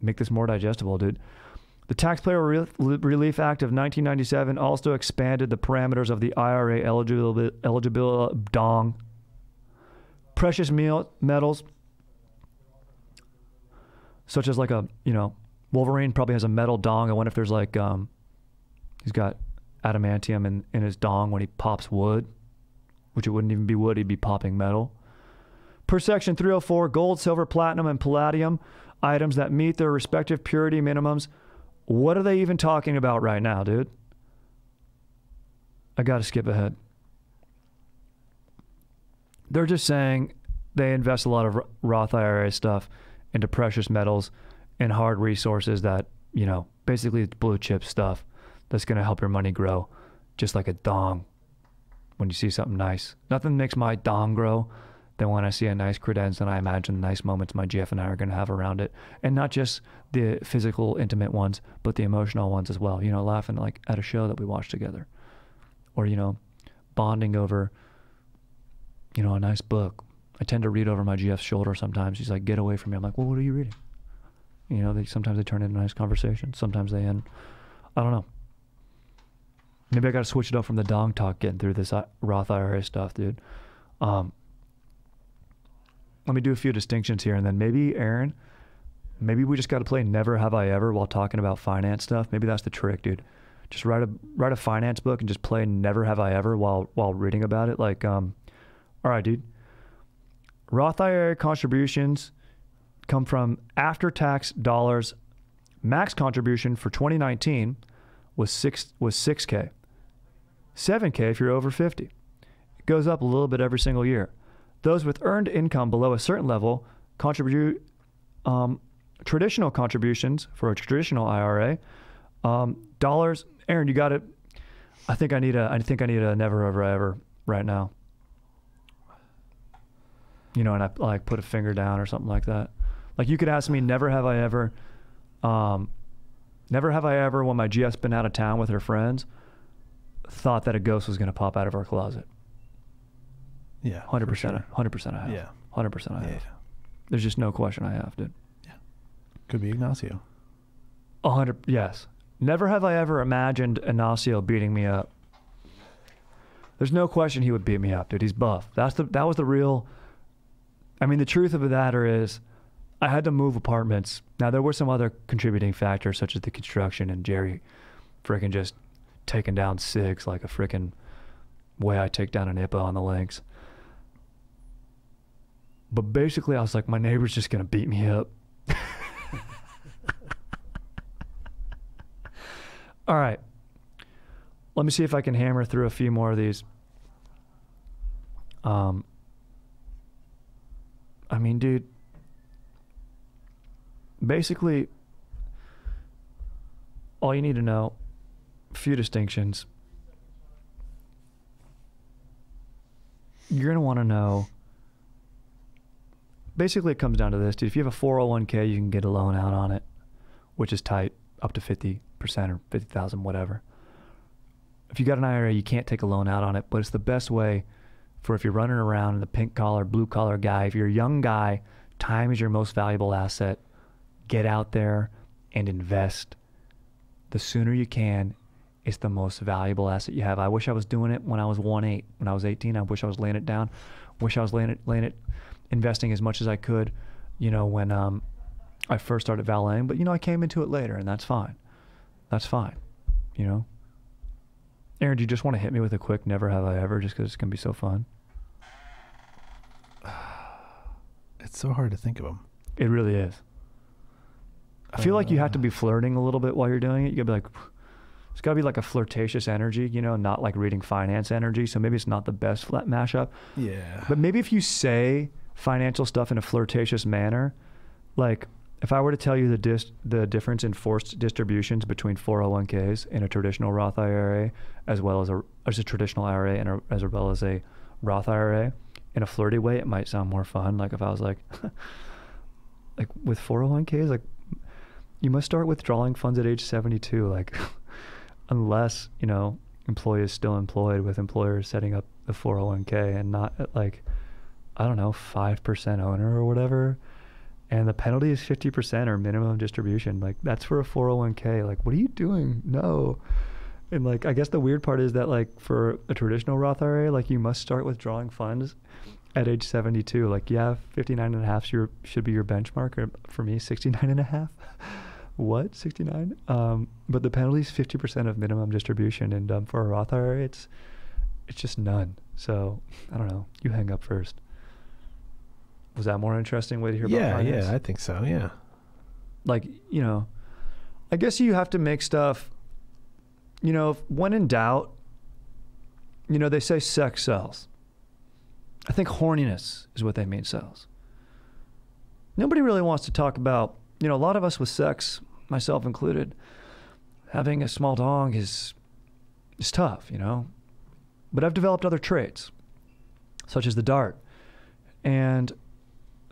make this more digestible, dude. The Taxpayer Relief Act of 1997 also expanded the parameters of the IRA eligible, eligible dong precious meal, metals such as like a you know Wolverine probably has a metal dong. I wonder if there's like um, he's got adamantium in, in his dong when he pops wood, which it wouldn't even be wood, he'd be popping metal. Per section 304, gold, silver, platinum, and palladium items that meet their respective purity minimums. What are they even talking about right now, dude? I got to skip ahead. They're just saying they invest a lot of Roth IRA stuff into precious metals and hard resources that, you know, basically it's blue chip stuff that's going to help your money grow, just like a dong when you see something nice. Nothing makes my dong grow than when I see a nice credenza and I imagine the nice moments my GF and I are going to have around it. And not just the physical, intimate ones, but the emotional ones as well. You know, laughing like at a show that we watched together. Or, you know, bonding over, you know, a nice book. I tend to read over my GF's shoulder sometimes. He's like, get away from me. I'm like, well, what are you reading? You know, they sometimes they turn into nice conversations. Sometimes they end, I don't know. Maybe I got to switch it up from the dong talk getting through this uh, Roth IRA stuff, dude. Um, let me do a few distinctions here, and then maybe Aaron, maybe we just got to play Never Have I Ever while talking about finance stuff. Maybe that's the trick, dude. Just write a write a finance book and just play Never Have I Ever while while reading about it. Like, um, all right, dude. Roth IRA contributions come from after-tax dollars. Max contribution for 2019 was six was 6k. 7k if you're over 50. It goes up a little bit every single year. Those with earned income below a certain level contribute um, traditional contributions for a traditional IRA. Um, dollars, Aaron, you got it. I think I need a. I think I need a never ever ever right now. You know, and I like put a finger down or something like that. Like you could ask me, never have I ever, um, never have I ever when my GF's been out of town with her friends, thought that a ghost was going to pop out of our closet. Yeah. hundred percent. Hundred percent. I have. Yeah. Hundred percent. I Yeah. have. There's just no question. I have, dude. Yeah, Could be Ignacio. A hundred. Yes. Never have I ever imagined Ignacio beating me up. There's no question he would beat me up, dude. He's buff. That's the. That was the real. I mean, the truth of the matter is, I had to move apartments. Now there were some other contributing factors, such as the construction and Jerry, freaking just taking down six like a freaking way I take down an IPA on the links. But basically, I was like, my neighbor's just gonna beat me up. [laughs] All right. Let me see if I can hammer through a few more of these. Um, I mean, dude, basically, all you need to know, a few distinctions. You're going to want to know. Basically, it comes down to this, dude. If you have a 401k, you can get a loan out on it, which is tight, up to 50% or 50,000, whatever. If you got an IRA, you can't take a loan out on it, but it's the best way for if you're running around in the pink collar, blue collar guy, if you're a young guy, time is your most valuable asset. Get out there and invest. The sooner you can, it's the most valuable asset you have. I wish I was doing it when I was one eight. When I was 18, I wish I was laying it down. Wish I was laying it, laying it, investing as much as I could. You know, when um, I first started valeting, but you know, I came into it later, and that's fine. That's fine. You know. Aaron, do you just want to hit me with a quick "Never have I ever" just because it's gonna be so fun? It's so hard to think of them. It really is. I feel like you have to be flirting a little bit while you're doing it. You gotta be like, it's gotta be like a flirtatious energy, you know, not like reading finance energy. So maybe it's not the best flat mashup. Yeah. But maybe if you say financial stuff in a flirtatious manner, like if I were to tell you the dis- the difference in forced distributions between 401ks and a traditional Roth IRA, as well as a as a traditional IRA and a, as well as a Roth IRA, in a flirty way, it might sound more fun. Like if I was like, [laughs] like with 401ks, like you must start withdrawing funds at age 72, like [laughs] unless you know employee is still employed with employers setting up the 401k and not at like I don't know five percent owner or whatever, and the penalty is 50 percent or minimum distribution. Like that's for a 401k. Like what are you doing? No. And like I guess the weird part is that like for a traditional Roth IRA, like you must start withdrawing funds at age 72. Like, yeah, 59 and a half your, should be your benchmark. Or for me, 69 and a half. [laughs] what? 69? Um, but the penalty is 50% of minimum distribution. And um, for a Roth IRA, it's, it's just none. So I don't know. You hang up first. Was that more interesting way to hear Yeah, about finance? yeah, I think so. Yeah. like you know i guess you have to make stuff you know if, when in doubt you know they say sex sells. I think horniness is what they mean sells. Nobody really wants to talk about you know a lot of us with sex myself included having a small dong is is tough you know? But i've developed other traits such as the dart and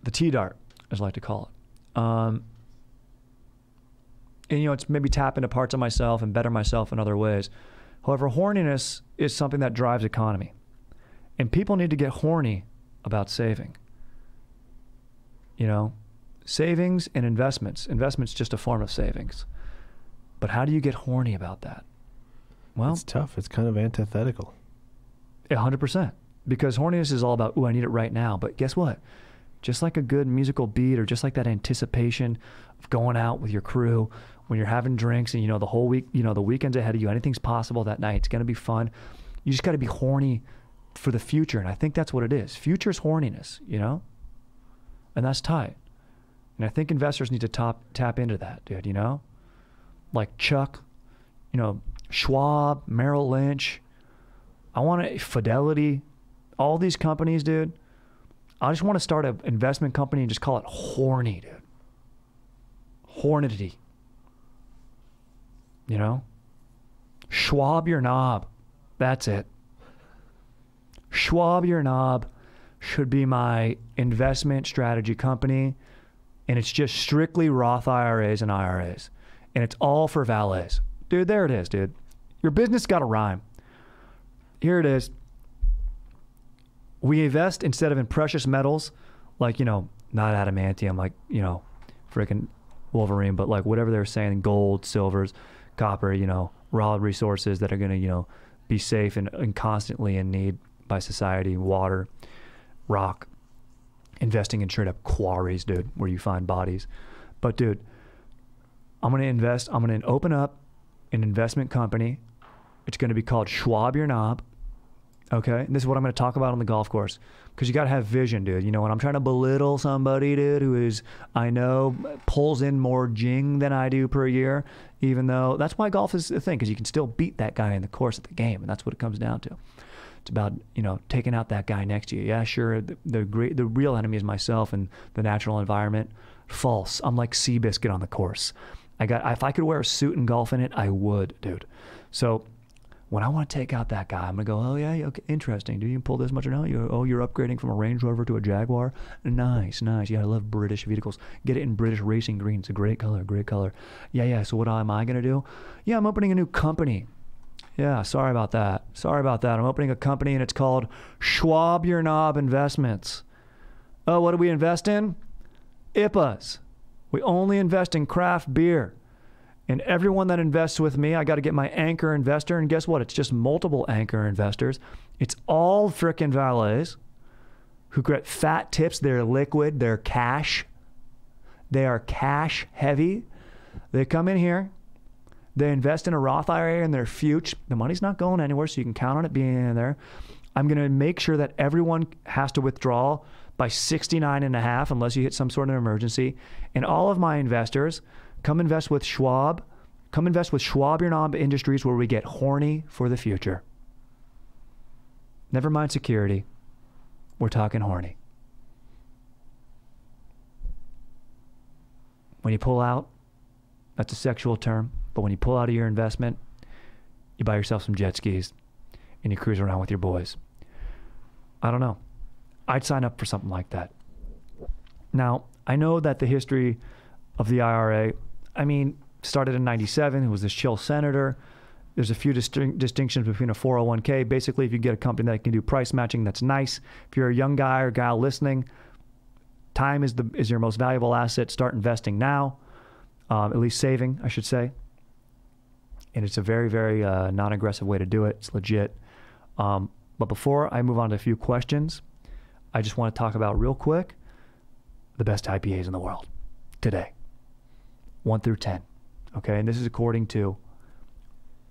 the t dart as i like to call it. Um, and you know it's maybe tap into parts of myself and better myself in other ways however horniness is something that drives economy and people need to get horny about saving you know savings and investments investments just a form of savings but how do you get horny about that well it's tough. It's kind of antithetical. a hundred percent. Because horniness is all about, ooh, I need it right now. But guess what? Just like a good musical beat, or just like that anticipation of going out with your crew when you're having drinks and you know the whole week, you know the weekend's ahead of you. Anything's possible that night. It's gonna be fun. You just got to be horny for the future, and I think that's what it is. Future's horniness, you know, and that's tight. And I think investors need to top tap into that, dude. You know, like Chuck, you know, Schwab, Merrill Lynch. I want to Fidelity, all these companies, dude. I just want to start an investment company and just call it horny, dude. Hornity. You know? Schwab your knob. That's it. Schwab your knob should be my investment strategy company, and it's just strictly Roth IRAs and IRAs, and it's all for valets. Dude, there it is, dude. Your business got a rhyme. Here it is. We invest instead of in precious metals, like, you know, not adamantium, like, you know, freaking Wolverine, but like whatever they're saying, gold, silvers, copper, you know, raw resources that are going to, you know, be safe and, and constantly in need by society, water, rock, investing in straight up quarries, dude, where you find bodies. But, dude, I'm going to invest, I'm going to open up an investment company. It's going to be called Schwab Your Knob. Okay. This is what I'm going to talk about on the golf course because you got to have vision, dude. You know, when I'm trying to belittle somebody, dude, who is, I know, pulls in more jing than I do per year, even though that's why golf is a thing because you can still beat that guy in the course of the game. And that's what it comes down to. It's about you know taking out that guy next to you. Yeah, sure. The, the great, the real enemy is myself and the natural environment. False. I'm like Seabiscuit on the course. I got. If I could wear a suit and golf in it, I would, dude. So when I want to take out that guy, I'm gonna go. Oh yeah, okay, interesting. Do you pull this much or no? You, oh, you're upgrading from a Range Rover to a Jaguar. Nice, nice. Yeah, I love British vehicles. Get it in British racing green. It's a great color, great color. Yeah, yeah. So what am I gonna do? Yeah, I'm opening a new company. Yeah, sorry about that. Sorry about that. I'm opening a company and it's called Schwab Your Knob Investments. Oh, what do we invest in? IPAs. We only invest in craft beer. And everyone that invests with me, I got to get my anchor investor. And guess what? It's just multiple anchor investors. It's all frickin' valets who get fat tips. They're liquid, they're cash. They are cash heavy. They come in here, they invest in a Roth IRA and their future. The money's not going anywhere, so you can count on it being in there. I'm going to make sure that everyone has to withdraw by 69 and a half unless you hit some sort of emergency. And all of my investors come invest with Schwab. Come invest with Schwab Your Knob Industries where we get horny for the future. Never mind security. We're talking horny. When you pull out, that's a sexual term. But when you pull out of your investment, you buy yourself some jet skis and you cruise around with your boys. I don't know. I'd sign up for something like that. Now, I know that the history of the IRA, I mean, started in 97. It was this chill senator. There's a few distinct distinctions between a 401k. Basically, if you get a company that can do price matching, that's nice. If you're a young guy or gal listening, time is the is your most valuable asset. Start investing now, um, at least saving, I should say and it's a very, very uh, non-aggressive way to do it. It's legit. Um, but before I move on to a few questions, I just want to talk about real quick the best IPAs in the world today. 1 through 10. Okay, and this is according to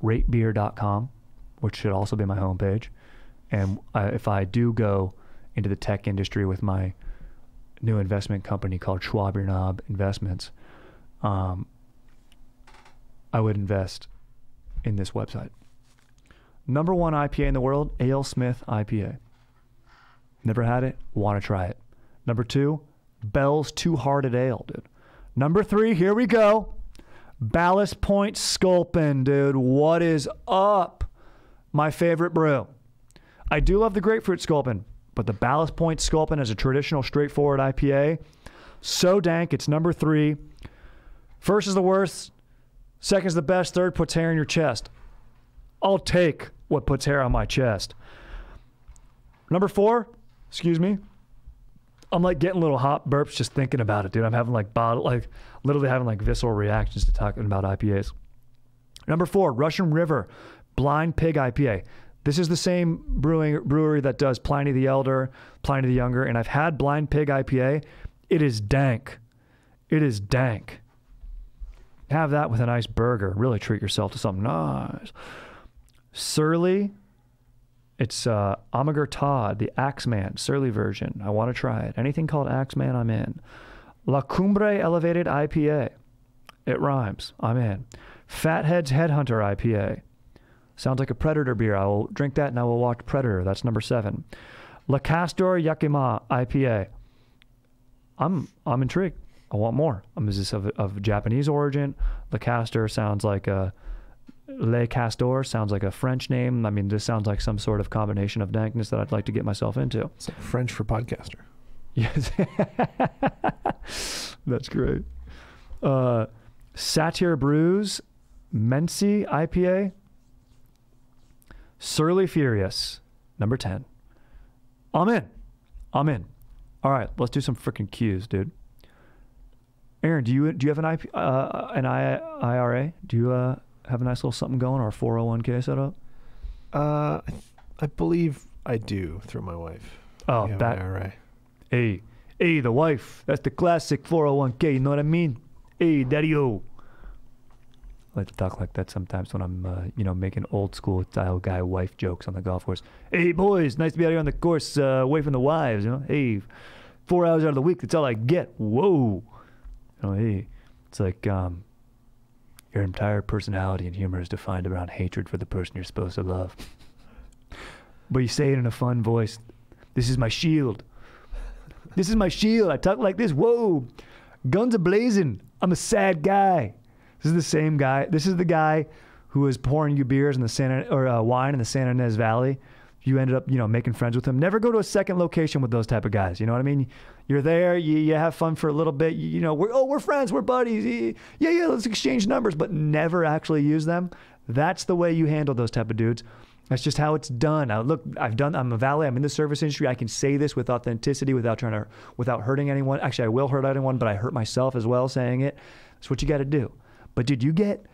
ratebeer.com, which should also be my homepage. And I, if I do go into the tech industry with my new investment company called Schwaber Knob Investments, um, I would invest in this website. Number one IPA in the world, AleSmith IPA. Never had it, want to try it. Number two, Bell's Two Hearted Ale, dude. Number three, here we go. Ballast Point Sculpin, dude. What is up? My favorite brew. I do love the grapefruit Sculpin, but the Ballast Point Sculpin is a traditional, straightforward IPA. So dank, it's number three. First is the worst, second is the best, third puts hair in your chest. I'll take what puts hair on my chest. Number four, excuse me. I'm like getting little hot burps just thinking about it, dude. I'm having like bottle, like literally having like visceral reactions to talking about IPAs. Number four, Russian River Blind Pig IPA. This is the same brewing brewery that does Pliny the Elder, Pliny the Younger, and I've had Blind Pig IPA. It is dank. It is dank. Have that with a nice burger. Really treat yourself to something nice. Surly it's uh, Amager Todd, the Axeman, Surly version. I want to try it. Anything called Axeman, I'm in. La Cumbre Elevated IPA. It rhymes. I'm in. Fathead's Headhunter IPA. Sounds like a Predator beer. I will drink that and I will watch Predator. That's number seven. La Castor Yakima IPA. I'm I'm intrigued. I want more. Um, is this of, of Japanese origin? La Castor sounds like a Le Castor sounds like a French name. I mean, this sounds like some sort of combination of dankness that I'd like to get myself into. It's like French for podcaster. Yes. [laughs] That's great. Uh, Satyr Brews, Mency IPA, Surly Furious, number 10. I'm in. I'm in. All right, let's do some freaking cues, dude. Aaron, do you do you have an IP, uh, an I, IRA? Do you uh, have a nice little something going or a 401k set up? Uh, I, I believe I do through my wife. Oh, have that IRA. Hey, hey, the wife. That's the classic 401k. You know what I mean? Hey, daddy o. I like to talk like that sometimes when I'm, uh, you know, making old school style guy wife jokes on the golf course. Hey, boys, nice to be out here on the course, uh, away from the wives. You know, hey, four hours out of the week, that's all I get. Whoa. You know, hey, it's like um, your entire personality and humor is defined around hatred for the person you're supposed to love. but you say it in a fun voice. This is my shield. This is my shield. I talk like this. Whoa. Guns a blazing. I'm a sad guy. This is the same guy. This is the guy who was pouring you beers in the Santa or uh, wine in the San Ynez Valley. You ended up, you know, making friends with him. Never go to a second location with those type of guys. You know what I mean? You're there. You, you have fun for a little bit. You, you know, we're oh we're friends. We're buddies. Yeah, yeah. Let's exchange numbers, but never actually use them. That's the way you handle those type of dudes. That's just how it's done. Now, look, I've done. I'm a valet. I'm in the service industry. I can say this with authenticity, without trying to, without hurting anyone. Actually, I will hurt anyone, but I hurt myself as well saying it. That's what you got to do. But did you get,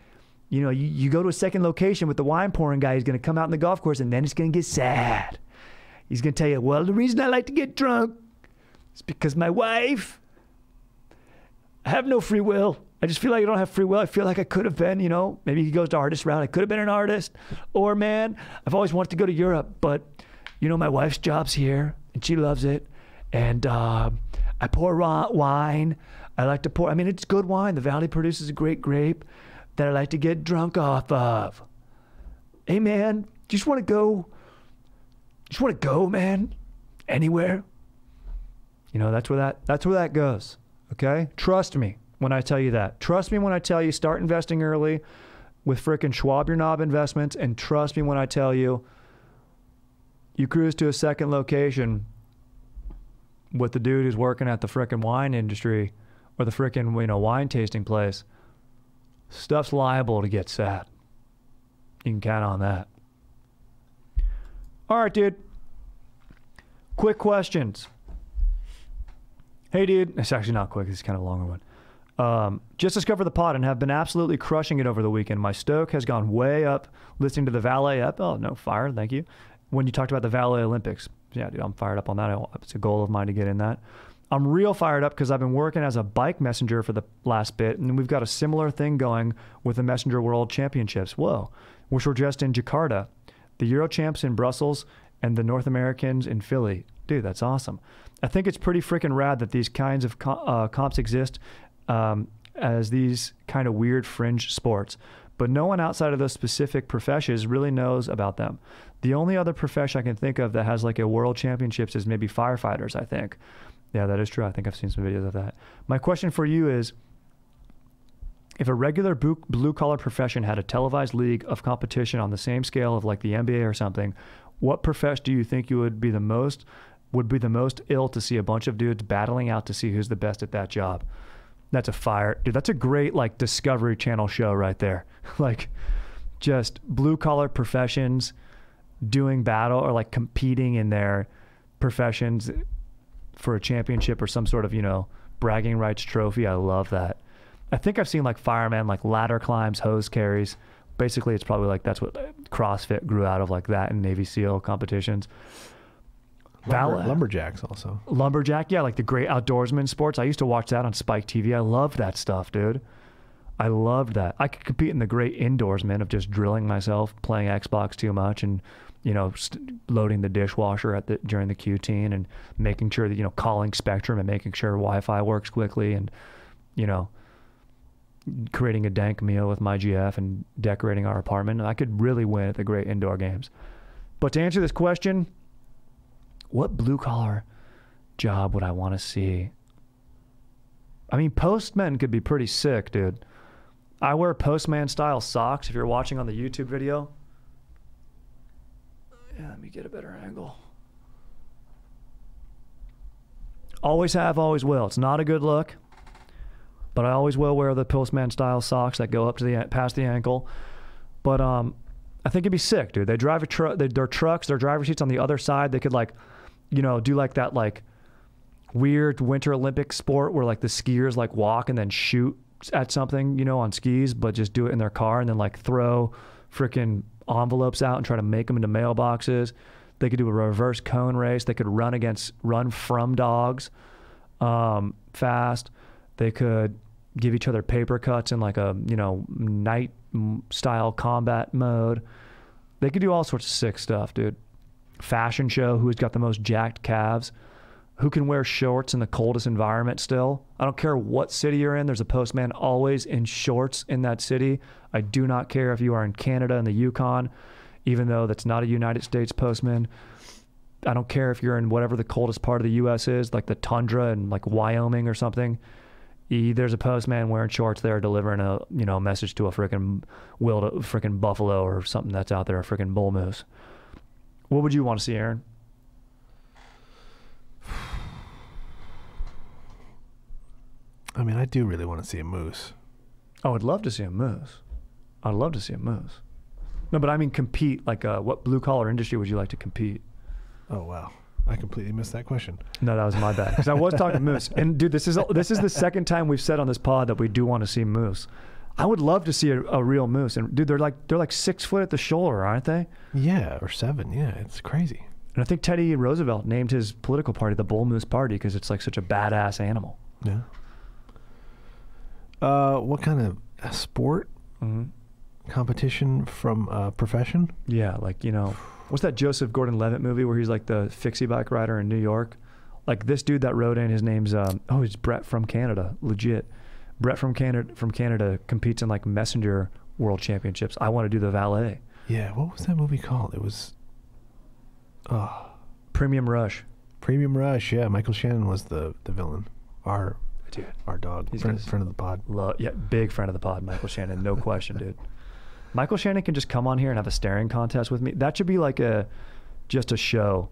you know, you, you go to a second location with the wine pouring guy. He's going to come out in the golf course, and then it's going to get sad. He's going to tell you, well, the reason I like to get drunk is because my wife. I have no free will. I just feel like I don't have free will. I feel like I could have been, you know, maybe he goes to artist route. I could have been an artist. Or, man, I've always wanted to go to Europe, but, you know, my wife's job's here and she loves it. And uh, I pour ri- wine. I like to pour, I mean, it's good wine. The Valley produces a great grape that I like to get drunk off of. Hey, man, just want to go, just want to go, man, anywhere. You know, that's where that, that's where that goes. Okay? Trust me when I tell you that. Trust me when I tell you start investing early with frickin' Schwab your knob investments, and trust me when I tell you you cruise to a second location with the dude who's working at the frickin' wine industry or the frickin' you know wine tasting place. Stuff's liable to get sad. You can count on that. All right, dude. Quick questions. Hey, dude. It's actually not quick. It's kind of a longer one. Um, just discovered the pod and have been absolutely crushing it over the weekend. My stoke has gone way up listening to the Valet up. Oh, no, fire. Thank you. When you talked about the Valet Olympics. yeah, dude, I'm fired up on that. It's a goal of mine to get in that. I'm real fired up because I've been working as a bike messenger for the last bit, and we've got a similar thing going with the Messenger World Championships. Whoa, which were just in Jakarta, the Euro champs in Brussels, and the North Americans in Philly. Dude, that's awesome. I think it's pretty freaking rad that these kinds of uh, comps exist um, as these kind of weird fringe sports. But no one outside of those specific professions really knows about them. The only other profession I can think of that has like a world championships is maybe firefighters, I think. Yeah, that is true. I think I've seen some videos of that. My question for you is if a regular blue collar profession had a televised league of competition on the same scale of like the NBA or something, what profession do you think you would be the most would be the most ill to see a bunch of dudes battling out to see who's the best at that job? That's a fire, dude. That's a great like Discovery Channel show right there. [laughs] like, just blue collar professions doing battle or like competing in their professions for a championship or some sort of you know bragging rights trophy. I love that. I think I've seen like firemen like ladder climbs, hose carries. Basically, it's probably like that's what CrossFit grew out of, like that in Navy SEAL competitions. Lumber, lumberjacks also. Lumberjack, yeah, like the great outdoorsman sports. I used to watch that on Spike TV. I loved that stuff, dude. I loved that. I could compete in the great indoorsman of just drilling myself, playing Xbox too much, and you know, st- loading the dishwasher at the during the Q-teen and making sure that you know calling Spectrum and making sure Wi-Fi works quickly, and you know, creating a dank meal with my GF and decorating our apartment. I could really win at the great indoor games. But to answer this question, what blue collar job would I want to see? I mean, postmen could be pretty sick, dude. I wear postman style socks if you're watching on the YouTube video. Yeah, let me get a better angle. Always have, always will. It's not a good look, but I always will wear the postman style socks that go up to the past the ankle. But um, I think it'd be sick, dude. They drive a truck. Their trucks, their driver seats on the other side. They could like, you know, do like that like weird Winter Olympic sport where like the skiers like walk and then shoot at something, you know, on skis, but just do it in their car and then like throw freaking envelopes out and try to make them into mailboxes. They could do a reverse cone race. They could run against, run from dogs um, fast. They could give each other paper cuts in like a, you know, night style combat mode. They could do all sorts of sick stuff, dude. Fashion show, who's got the most jacked calves who can wear shorts in the coldest environment still. I don't care what city you're in, there's a postman always in shorts in that city. I do not care if you are in Canada and the Yukon, even though that's not a United States postman. I don't care if you're in whatever the coldest part of the US is, like the tundra and like Wyoming or something. There's a postman wearing shorts there delivering a you know message to a freaking wild freaking buffalo or something that's out there, a freaking bull moose. What would you want to see, Aaron? I mean, I do really want to see a moose. I would love to see a moose. I'd love to see a moose. No, but I mean compete. Like, uh, what blue collar industry would you like to compete? Oh wow, I completely missed that question. No, that was my bad. Because I was talking moose. [laughs] And dude, this is this is the second time we've said on this pod that we do want to see moose. I would love to see a, a real moose. And dude, they're like they're like six foot at the shoulder, aren't they? Yeah, or seven. Yeah, it's crazy. And I think Teddy Roosevelt named his political party the Bull Moose Party because it's like such a badass animal. Yeah. Uh, what kind of a sport Mm-hmm. competition from a profession? Yeah, like you know, what's that Joseph Gordon-Levitt movie where he's like the fixie bike rider in New York? Like this dude that rode in, his name's um, oh, he's Brett from Canada, legit. Brett from Canada from Canada competes in like messenger world championships. I want to do the valet. Yeah. What was that movie called? It was. Oh, Premium Rush. Premium Rush. Yeah, Michael Shannon was the the villain. Our Dude, our dog, He's friend, friend of the pod. love yeah, big friend of the pod, Michael Shannon, no question, dude. Michael Shannon can just come on here and have a staring contest with me. That should be like a just a show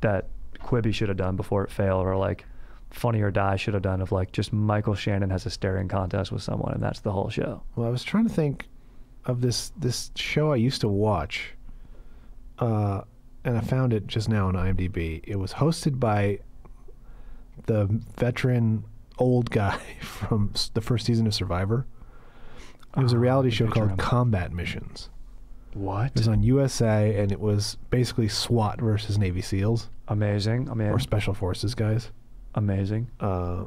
that Quibi should have done before it failed, or like Funny or Die should have done of like just Michael Shannon has a staring contest with someone, and that's the whole show. Well, I was trying to think of this this show I used to watch, uh, and I found it just now on IMDb. It was hosted by the veteran old guy [laughs] from the first season of Survivor. It was a Oh, reality the show called him. Combat Missions. What? It was on USA, and it was basically SWAT versus Navy SEALs Amazing. I mean, or Special Forces guys. amazing. Uh,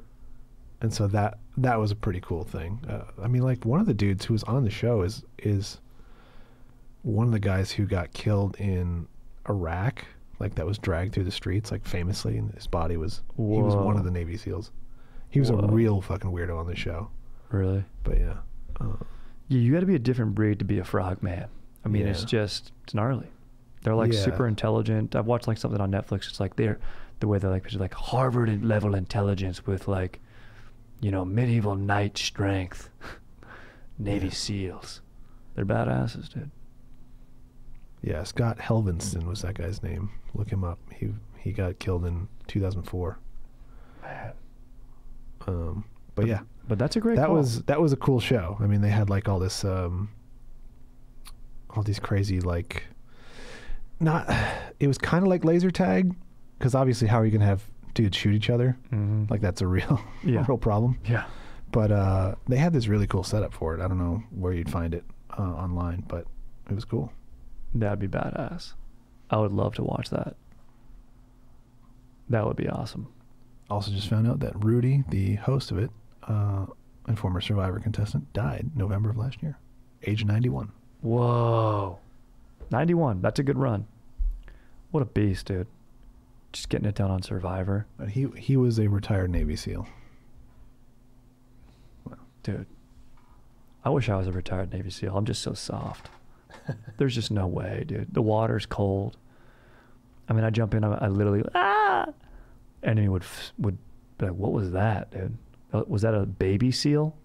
and so that that was a pretty cool thing. Uh, I mean, like one of the dudes who was on the show is is one of the guys who got killed in Iraq, like that was dragged through the streets, like famously, and his body was he was one of the Navy SEAls. He was Whoa. a real fucking weirdo on the show, Really? but yeah, uh, Yeah, you got to be a different breed to be a frog man. I mean, it's just it's gnarly. They're like Yeah. super intelligent. I've watched like something on Netflix. It's like they're the way they're like like Harvard level intelligence with like, you know, medieval knight strength, [laughs] Navy Yeah. SEAls. They're badasses, dude. yeah. Scott Helvenston was that guy's name. Look him up. He he got killed in 2004. Man. Um, but yeah, But that's a great. that call. was that was a cool show. I mean, they had like all this, um, all these crazy like, not. [sighs] It was kind of like laser tag, because obviously, how are you gonna have dudes shoot each other? Mhm. Like that's a real, [laughs] Yeah. real problem. yeah. But uh, they had this really cool setup for it. I don't know where you'd find it uh, online, but it was cool. That'd be badass. I would love to watch that. That would be awesome. Also, just found out that Rudy, the host of it, uh, and former Survivor contestant, died November of last year, age 91. Whoa. 91. That's a good run. What a beast, dude. Just getting it done on Survivor. But he he was a retired Navy SEAL. Dude. I wish I was a retired Navy SEAL. I'm just so soft. [laughs] There's just no way, dude. The water's cold. I mean, I jump in, I, I literally, ah! And he would, f- would be like, what was that, dude? Was that a baby seal?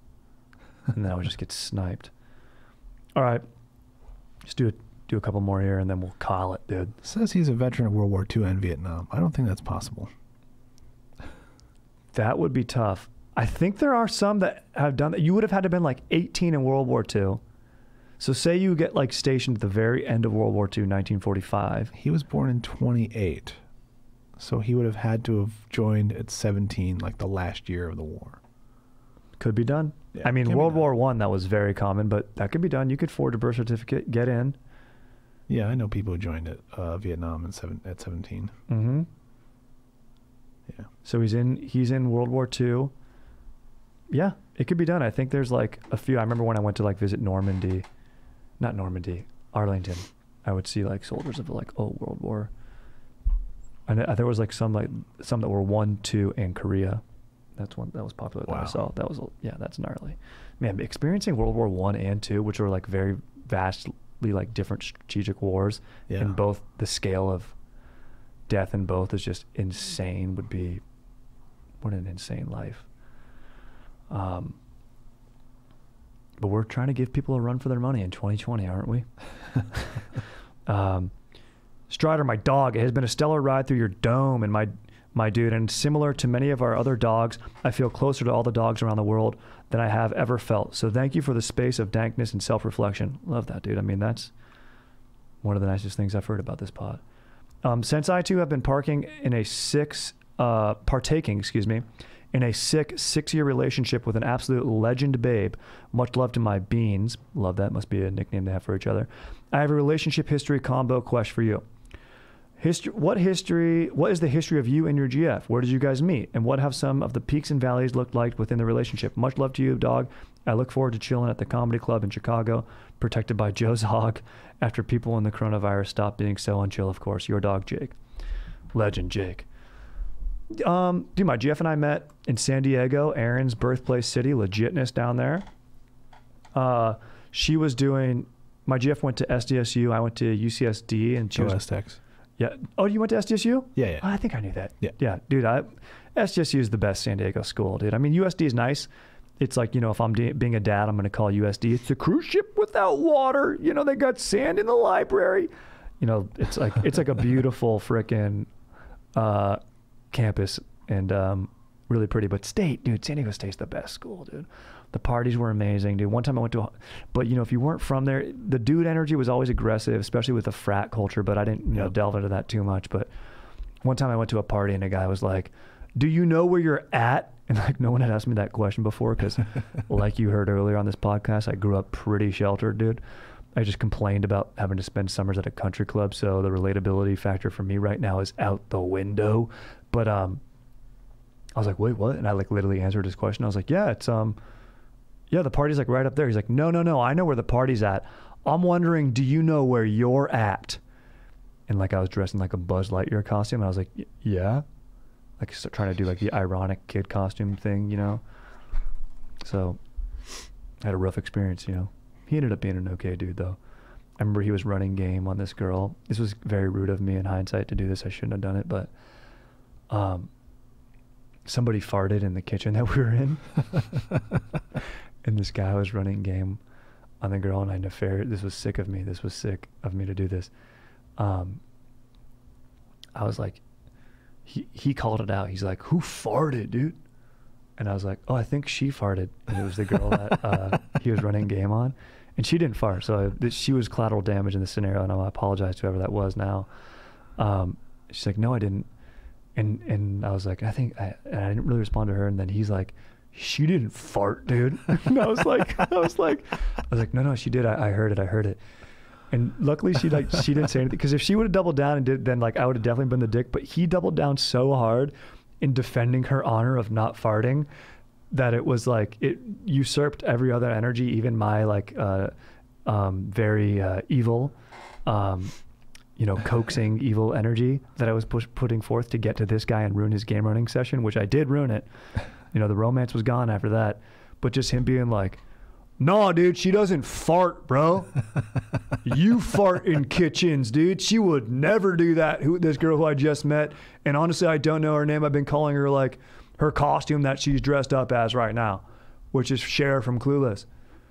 And then I would just get sniped. All right. Just do it. Do a couple more here and then we'll call it, dude. Says he's a veteran of World War II and Vietnam. I don't think that's possible. That would be tough. I think there are some that have done that. You would have had to been like 18 in World War II. So say you get like stationed at the very end of World War II, 1945. He was born in 28. So he would have had to have joined at 17, like the last year of the war. Could be done. Yeah, I mean, World. War One that was very common, but that could be done. You could forge a birth certificate, get in. Yeah, I know people who joined at uh, Vietnam in seven, at 17. Mm-hmm. Yeah. So he's in. He's in World War II. Yeah, it could be done. I think there's like a few. I remember when I went to like visit Normandy, not Normandy, Arlington. I would see like soldiers of like oh World War. And there was like some like some that were one, two, and Korea. That's one that was popular that I Wow. saw. That was yeah, that's gnarly. Man, experiencing World War One and two, which were like very vastly like different strategic wars, Yeah. and both the scale of death in both is just insane. Would be what an insane life. Um, but we're trying to give people a run for their money in 2020, aren't we? [laughs] [laughs] um, Strider, my dog, it has been a stellar ride through your dome, and my my dude, and similar to many of our other dogs, I feel closer to all the dogs around the world than I have ever felt. So thank you for the space of dankness and self-reflection. Love that, dude. I mean, that's one of the nicest things I've heard about this pod. Um, since I too have been parking in a six, uh, partaking, excuse me, in a sick six-year relationship with an absolute legend babe. Much love to my beans. Love that. Must be a nickname they have for each other. I have a relationship history combo question for you. History, what history? What is the history of you and your GF? Where did you guys meet, and what have some of the peaks and valleys looked like within the relationship? Much love to you, dog. I look forward to chilling at the comedy club in Chicago, protected by [laughs] Joe's hog. After people in the coronavirus stop being so unchill, of course. Your dog, Jake. Legend, Jake. Um, dude, my GF and I met in San Diego, Aaron's birthplace city, legitness down there. Uh, she was doing. My GF went to SDSU. I went to UCSD, and she Joe was Aztecs. Yeah. Oh, you went to SDSU? Yeah, yeah. I think I knew that. Yeah. Yeah, dude. I SDSU is the best San Diego school, dude. I mean, USD is nice. It's like you know, if I'm de- being a dad, I'm going to call USD. It's a cruise ship without water. You know, they got sand in the library. You know, it's like it's like a [laughs] beautiful frickin' uh, campus and um, really pretty. But state, dude, San Diego State's the best school, dude. The parties were amazing, dude. One time I went to, a, but you know, if you weren't from there, the dude energy was always aggressive, especially with the frat culture. But I didn't, you know, Yep. delve into that too much. But one time I went to a party and a guy was like, "Do you know where you're at?" [laughs] And like no one had asked me that question before because, [laughs] like you heard earlier on this podcast, I grew up pretty sheltered, dude. I just complained about having to spend summers at a country club, so the relatability factor for me right now is out the window. But um, I was like, wait, what? And I like literally answered his question. I was like, yeah, it's um, yeah, the party's like right up there. He's like, no, no, no, I know where the party's at. I'm wondering, do you know where you're at? And like I was dressed in like a Buzz Lightyear costume, and I was like, yeah, like trying to do like the ironic kid costume thing, you know. So I had a rough experience, you know. He ended up being an okay dude though. I remember he was running game on this girl. This was very rude of me in hindsight to do this. I shouldn't have done it, but um, somebody farted in the kitchen that [laughs] we were in, [laughs] and this guy was running game on the girl, and I nefarious. This was sick of me. This was sick of me to do this. Um, I was like, he he called it out. He's like, "Who farted, dude?" And I was like, "Oh, I think she farted." And it was the girl that uh, [laughs] he was running game on, and she didn't fart. So I, she was collateral damage in the scenario, and I apologize to whoever that was now. Um, she's like, "No, I didn't." And and I was like, "I think," I, and I didn't really respond to her. And then he's like, "She didn't fart, dude." [laughs] and I was like, "I was like, I was like, no, no, she did. I, I heard it. I heard it." And luckily, she like she didn't say anything because if she would have doubled down and did, then like I would have definitely been the dick. But he doubled down so hard in defending her honor of not farting that it was like it usurped every other energy, even my like uh, um, very uh, evil, um, you know, coaxing [laughs] evil energy that I was push- putting forth to get to this guy and ruin his game running session, which I did ruin it. You know, the romance was gone after that, but just him being like. No, dude, she doesn't fart, bro. you [laughs] fart in kitchens, dude. She would never do that. Who this girl who I just met, and honestly, I don't know her name. I've been calling her like her costume that she's dressed up as right now, which is Cher from Clueless.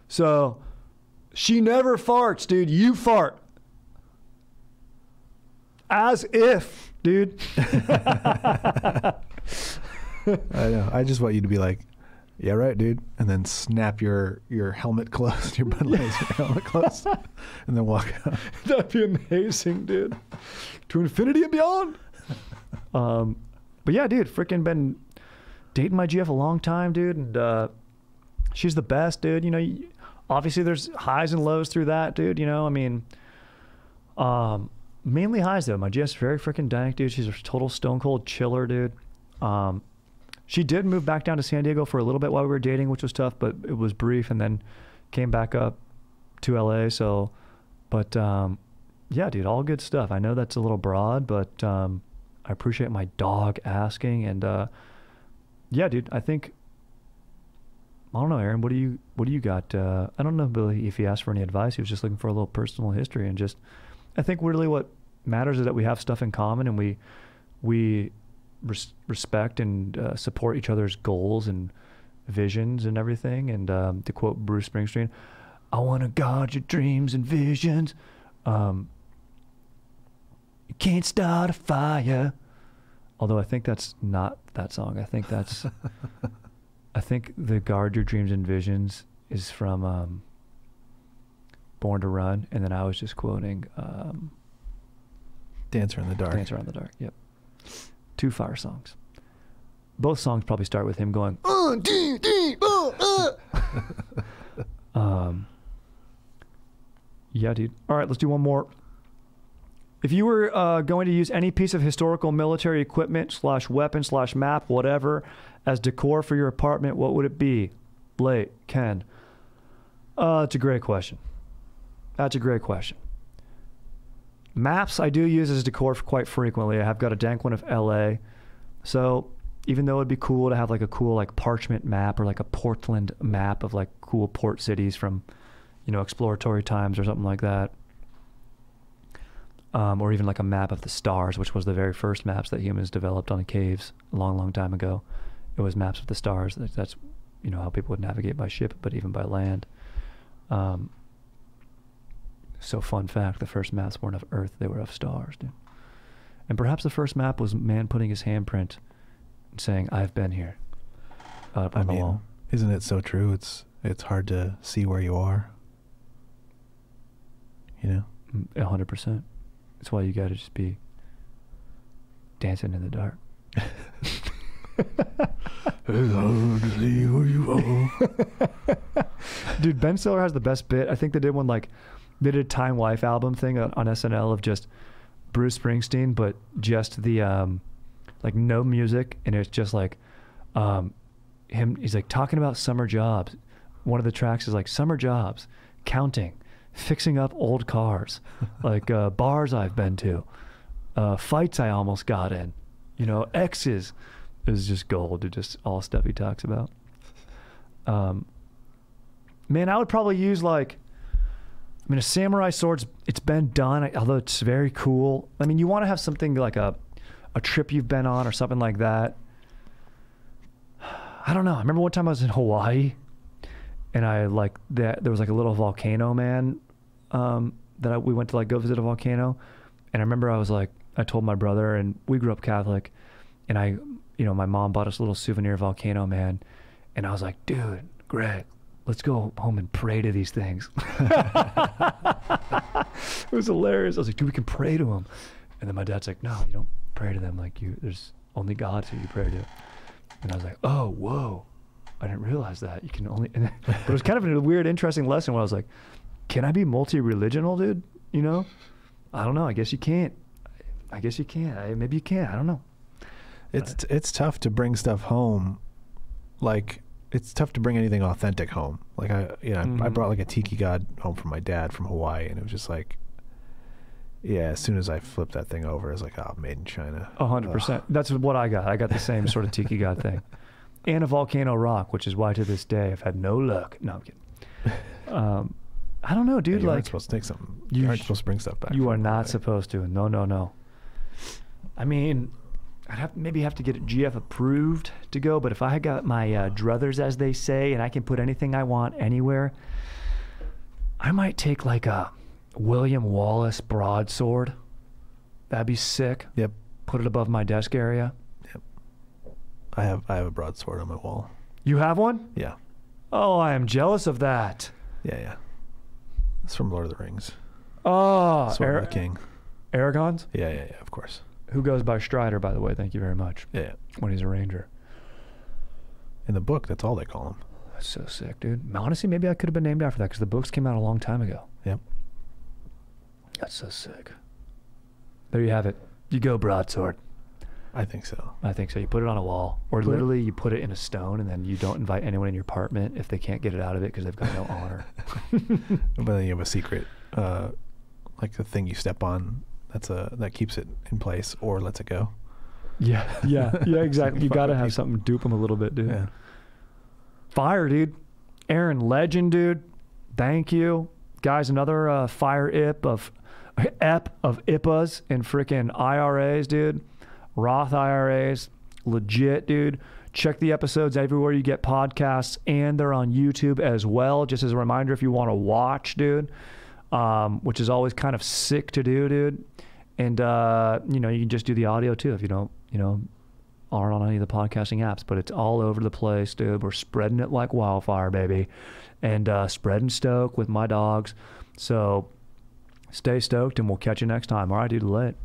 So she never farts, dude. You fart. As if, dude. [laughs] [laughs] [laughs] I know. I just want you to be like, yeah, right, dude, and then snap your your helmet closed, [laughs] your Budweiser helmet closed, [laughs] and then walk out. That'd be amazing, dude. To infinity and beyond. um, but yeah, dude, freaking been dating my GF a long time, dude, and uh, she's the best, dude. You know, obviously there's highs and lows through that, dude. You know, I mean, um, mainly highs though. My GF's very freaking dank, dude. She's a total stone cold chiller, dude. Um, she did move back down to San Diego for a little bit while we were dating, which was tough, but it was brief, and then came back up to LA. So, but um, yeah, dude, all good stuff. I know that's a little broad, but um, I appreciate my dog asking, and uh, yeah, dude, I think I don't know, Aaron. What do you what do you got? Uh, I don't know, Billy, if he asked for any advice. He was just looking for a little personal history, and just I think really what matters is that we have stuff in common, and we we res- respect and uh, support each other's goals and visions and everything. And um, to quote Bruce Springsteen, "I want to guard your dreams and visions." Um, you can't start a fire. Although I think that's not that song. I think that's [laughs] I think the guard your dreams and visions is from um, Born to Run, and then I was just quoting um, Dancer in the dark. Dancer in the Dark. Yep, two fire songs. Both songs probably start with him going. "Uh, dee, dee, uh, uh." [laughs] um. Yeah, dude. All right, let's do one more. If you were uh, going to use any piece of historical military equipment slash weapon slash map, whatever, as decor for your apartment, what would it be? Blake, Ken. Uh, that's a great question. That's a great question. Maps I do use as decor quite frequently. I have got a dank one of LA. So even though it'd be cool to have like a cool like parchment map or like a Portland map of like cool port cities from, you know, exploratory times or something like that. Um, or even like a map of the stars, which was the very first maps that humans developed on the caves a long, long time ago. It was maps of the stars. That's, that's you know how people would navigate by ship, but even by land. Um, so fun fact: the first maps weren't of Earth; they were of stars, dude. And perhaps the first map was man putting his handprint, and saying, "I've been here," uh, up I the mean, wall. isn't it so true? It's it's hard to see where you are. You know. Mm, A hundred percent. That's why you got to just be dancing in the dark. It's hard to see where you are. [laughs] Dude, Ben Stiller has the best bit. I think they did one like They did a Time Life album thing on, on SNL of just Bruce Springsteen, but just the um, like no music, and it's just like um, him. He's like talking about summer jobs. One of the tracks is like summer jobs, counting, fixing up old cars, [laughs] like uh, bars I've been to, uh, fights I almost got in, you know, exes. Is just gold. It just all stuff he talks about. Um, man, I would probably use like. I mean, a samurai sword's it's been done, although it's very cool. I mean, you want to have something like a a trip you've been on or something like that. [sighs] I don't know. I remember one time I was in Hawaii, and I like that there was like a little volcano man um, that I, we went to like go visit a volcano, and I remember I was like I told my brother and we grew up Catholic, and I you know my mom bought us a little souvenir volcano man, and I was like, dude, Greg, let's go home and pray to these things. [laughs] it was hilarious. I was like, dude, we can pray to them. And then my dad's like, no, you don't pray to them. Like you, there's only God who you pray to. And I was like, oh, whoa. I didn't realize that. You can only, [laughs] then, but it was kind of a weird, interesting lesson where I was like, can I be multi-religional, dude? You know? I don't know. I guess you can't. I guess you can't. I, maybe you can't. I don't know. It's it's tough to bring stuff home, like it's tough to bring anything authentic home. Like I, you know, I Mhm. brought like a tiki god home from my dad from Hawaii, and it was just like, yeah. As soon as I flipped that thing over, I was like, oh, made in China. A hundred percent. That's what I got. I got the [laughs] same sort of tiki god thing, and a volcano rock, which is why to this day I've had no luck. No, I'm kidding. Um, I don't know, Yeah, dude. you aren't supposed to take something. you You, aren't sh- supposed to bring stuff back. you are not Hawaii. supposed to. No, no, no. I mean, I'd have maybe have to get it GF approved to go. But if I got my uh, druthers, as they say, and I can put anything I want anywhere, I might take like a William Wallace broadsword. That'd be sick. Yep, Put it above my desk area. Yep. I have I have a broadsword on my wall. You have one? Yeah, Oh, I am jealous of that. yeah, yeah. It's from Lord of the Rings. Oh, Sword Ar- of the King. Aragorn's? Yeah, yeah, yeah. Of course. Who goes by Strider, by the way. Thank you very much. Yeah. When he's a ranger. In the book, that's all they call him. That's so sick, dude. Honestly, maybe I could have been named after that because the books came out a long time ago. Yep. That's so sick. There you have it. You go broadsword. I think so. I think so. You put it on a wall, or Put it- literally you put it in a stone, and then you don't invite anyone in your apartment if they can't get it out of it because they've got no [laughs] honor. But then you have a secret, uh, like the thing you step on. That's a that keeps it in place or lets it go. Yeah, yeah, yeah. [laughs] Exactly. You got to have something to dupe them a little bit, dude. Yeah. Fire, dude. Aaron Legend, dude. Thank you, guys. Another uh, fire ip of ep of IPAs and freaking IRAs, dude. Roth IRAs, legit, dude. Check the episodes everywhere you get podcasts, and they're on YouTube as well. Just as a reminder, if you want to watch, dude, um, which is always kind of sick to do, dude. And uh, you know, you can just do the audio too if you don't, you know, aren't on any of the podcasting apps, but it's all over the place, dude. We're spreading it like wildfire, baby, and uh, spreading stoke with my dogs. So stay stoked, and we'll catch you next time. All right, dude, lit.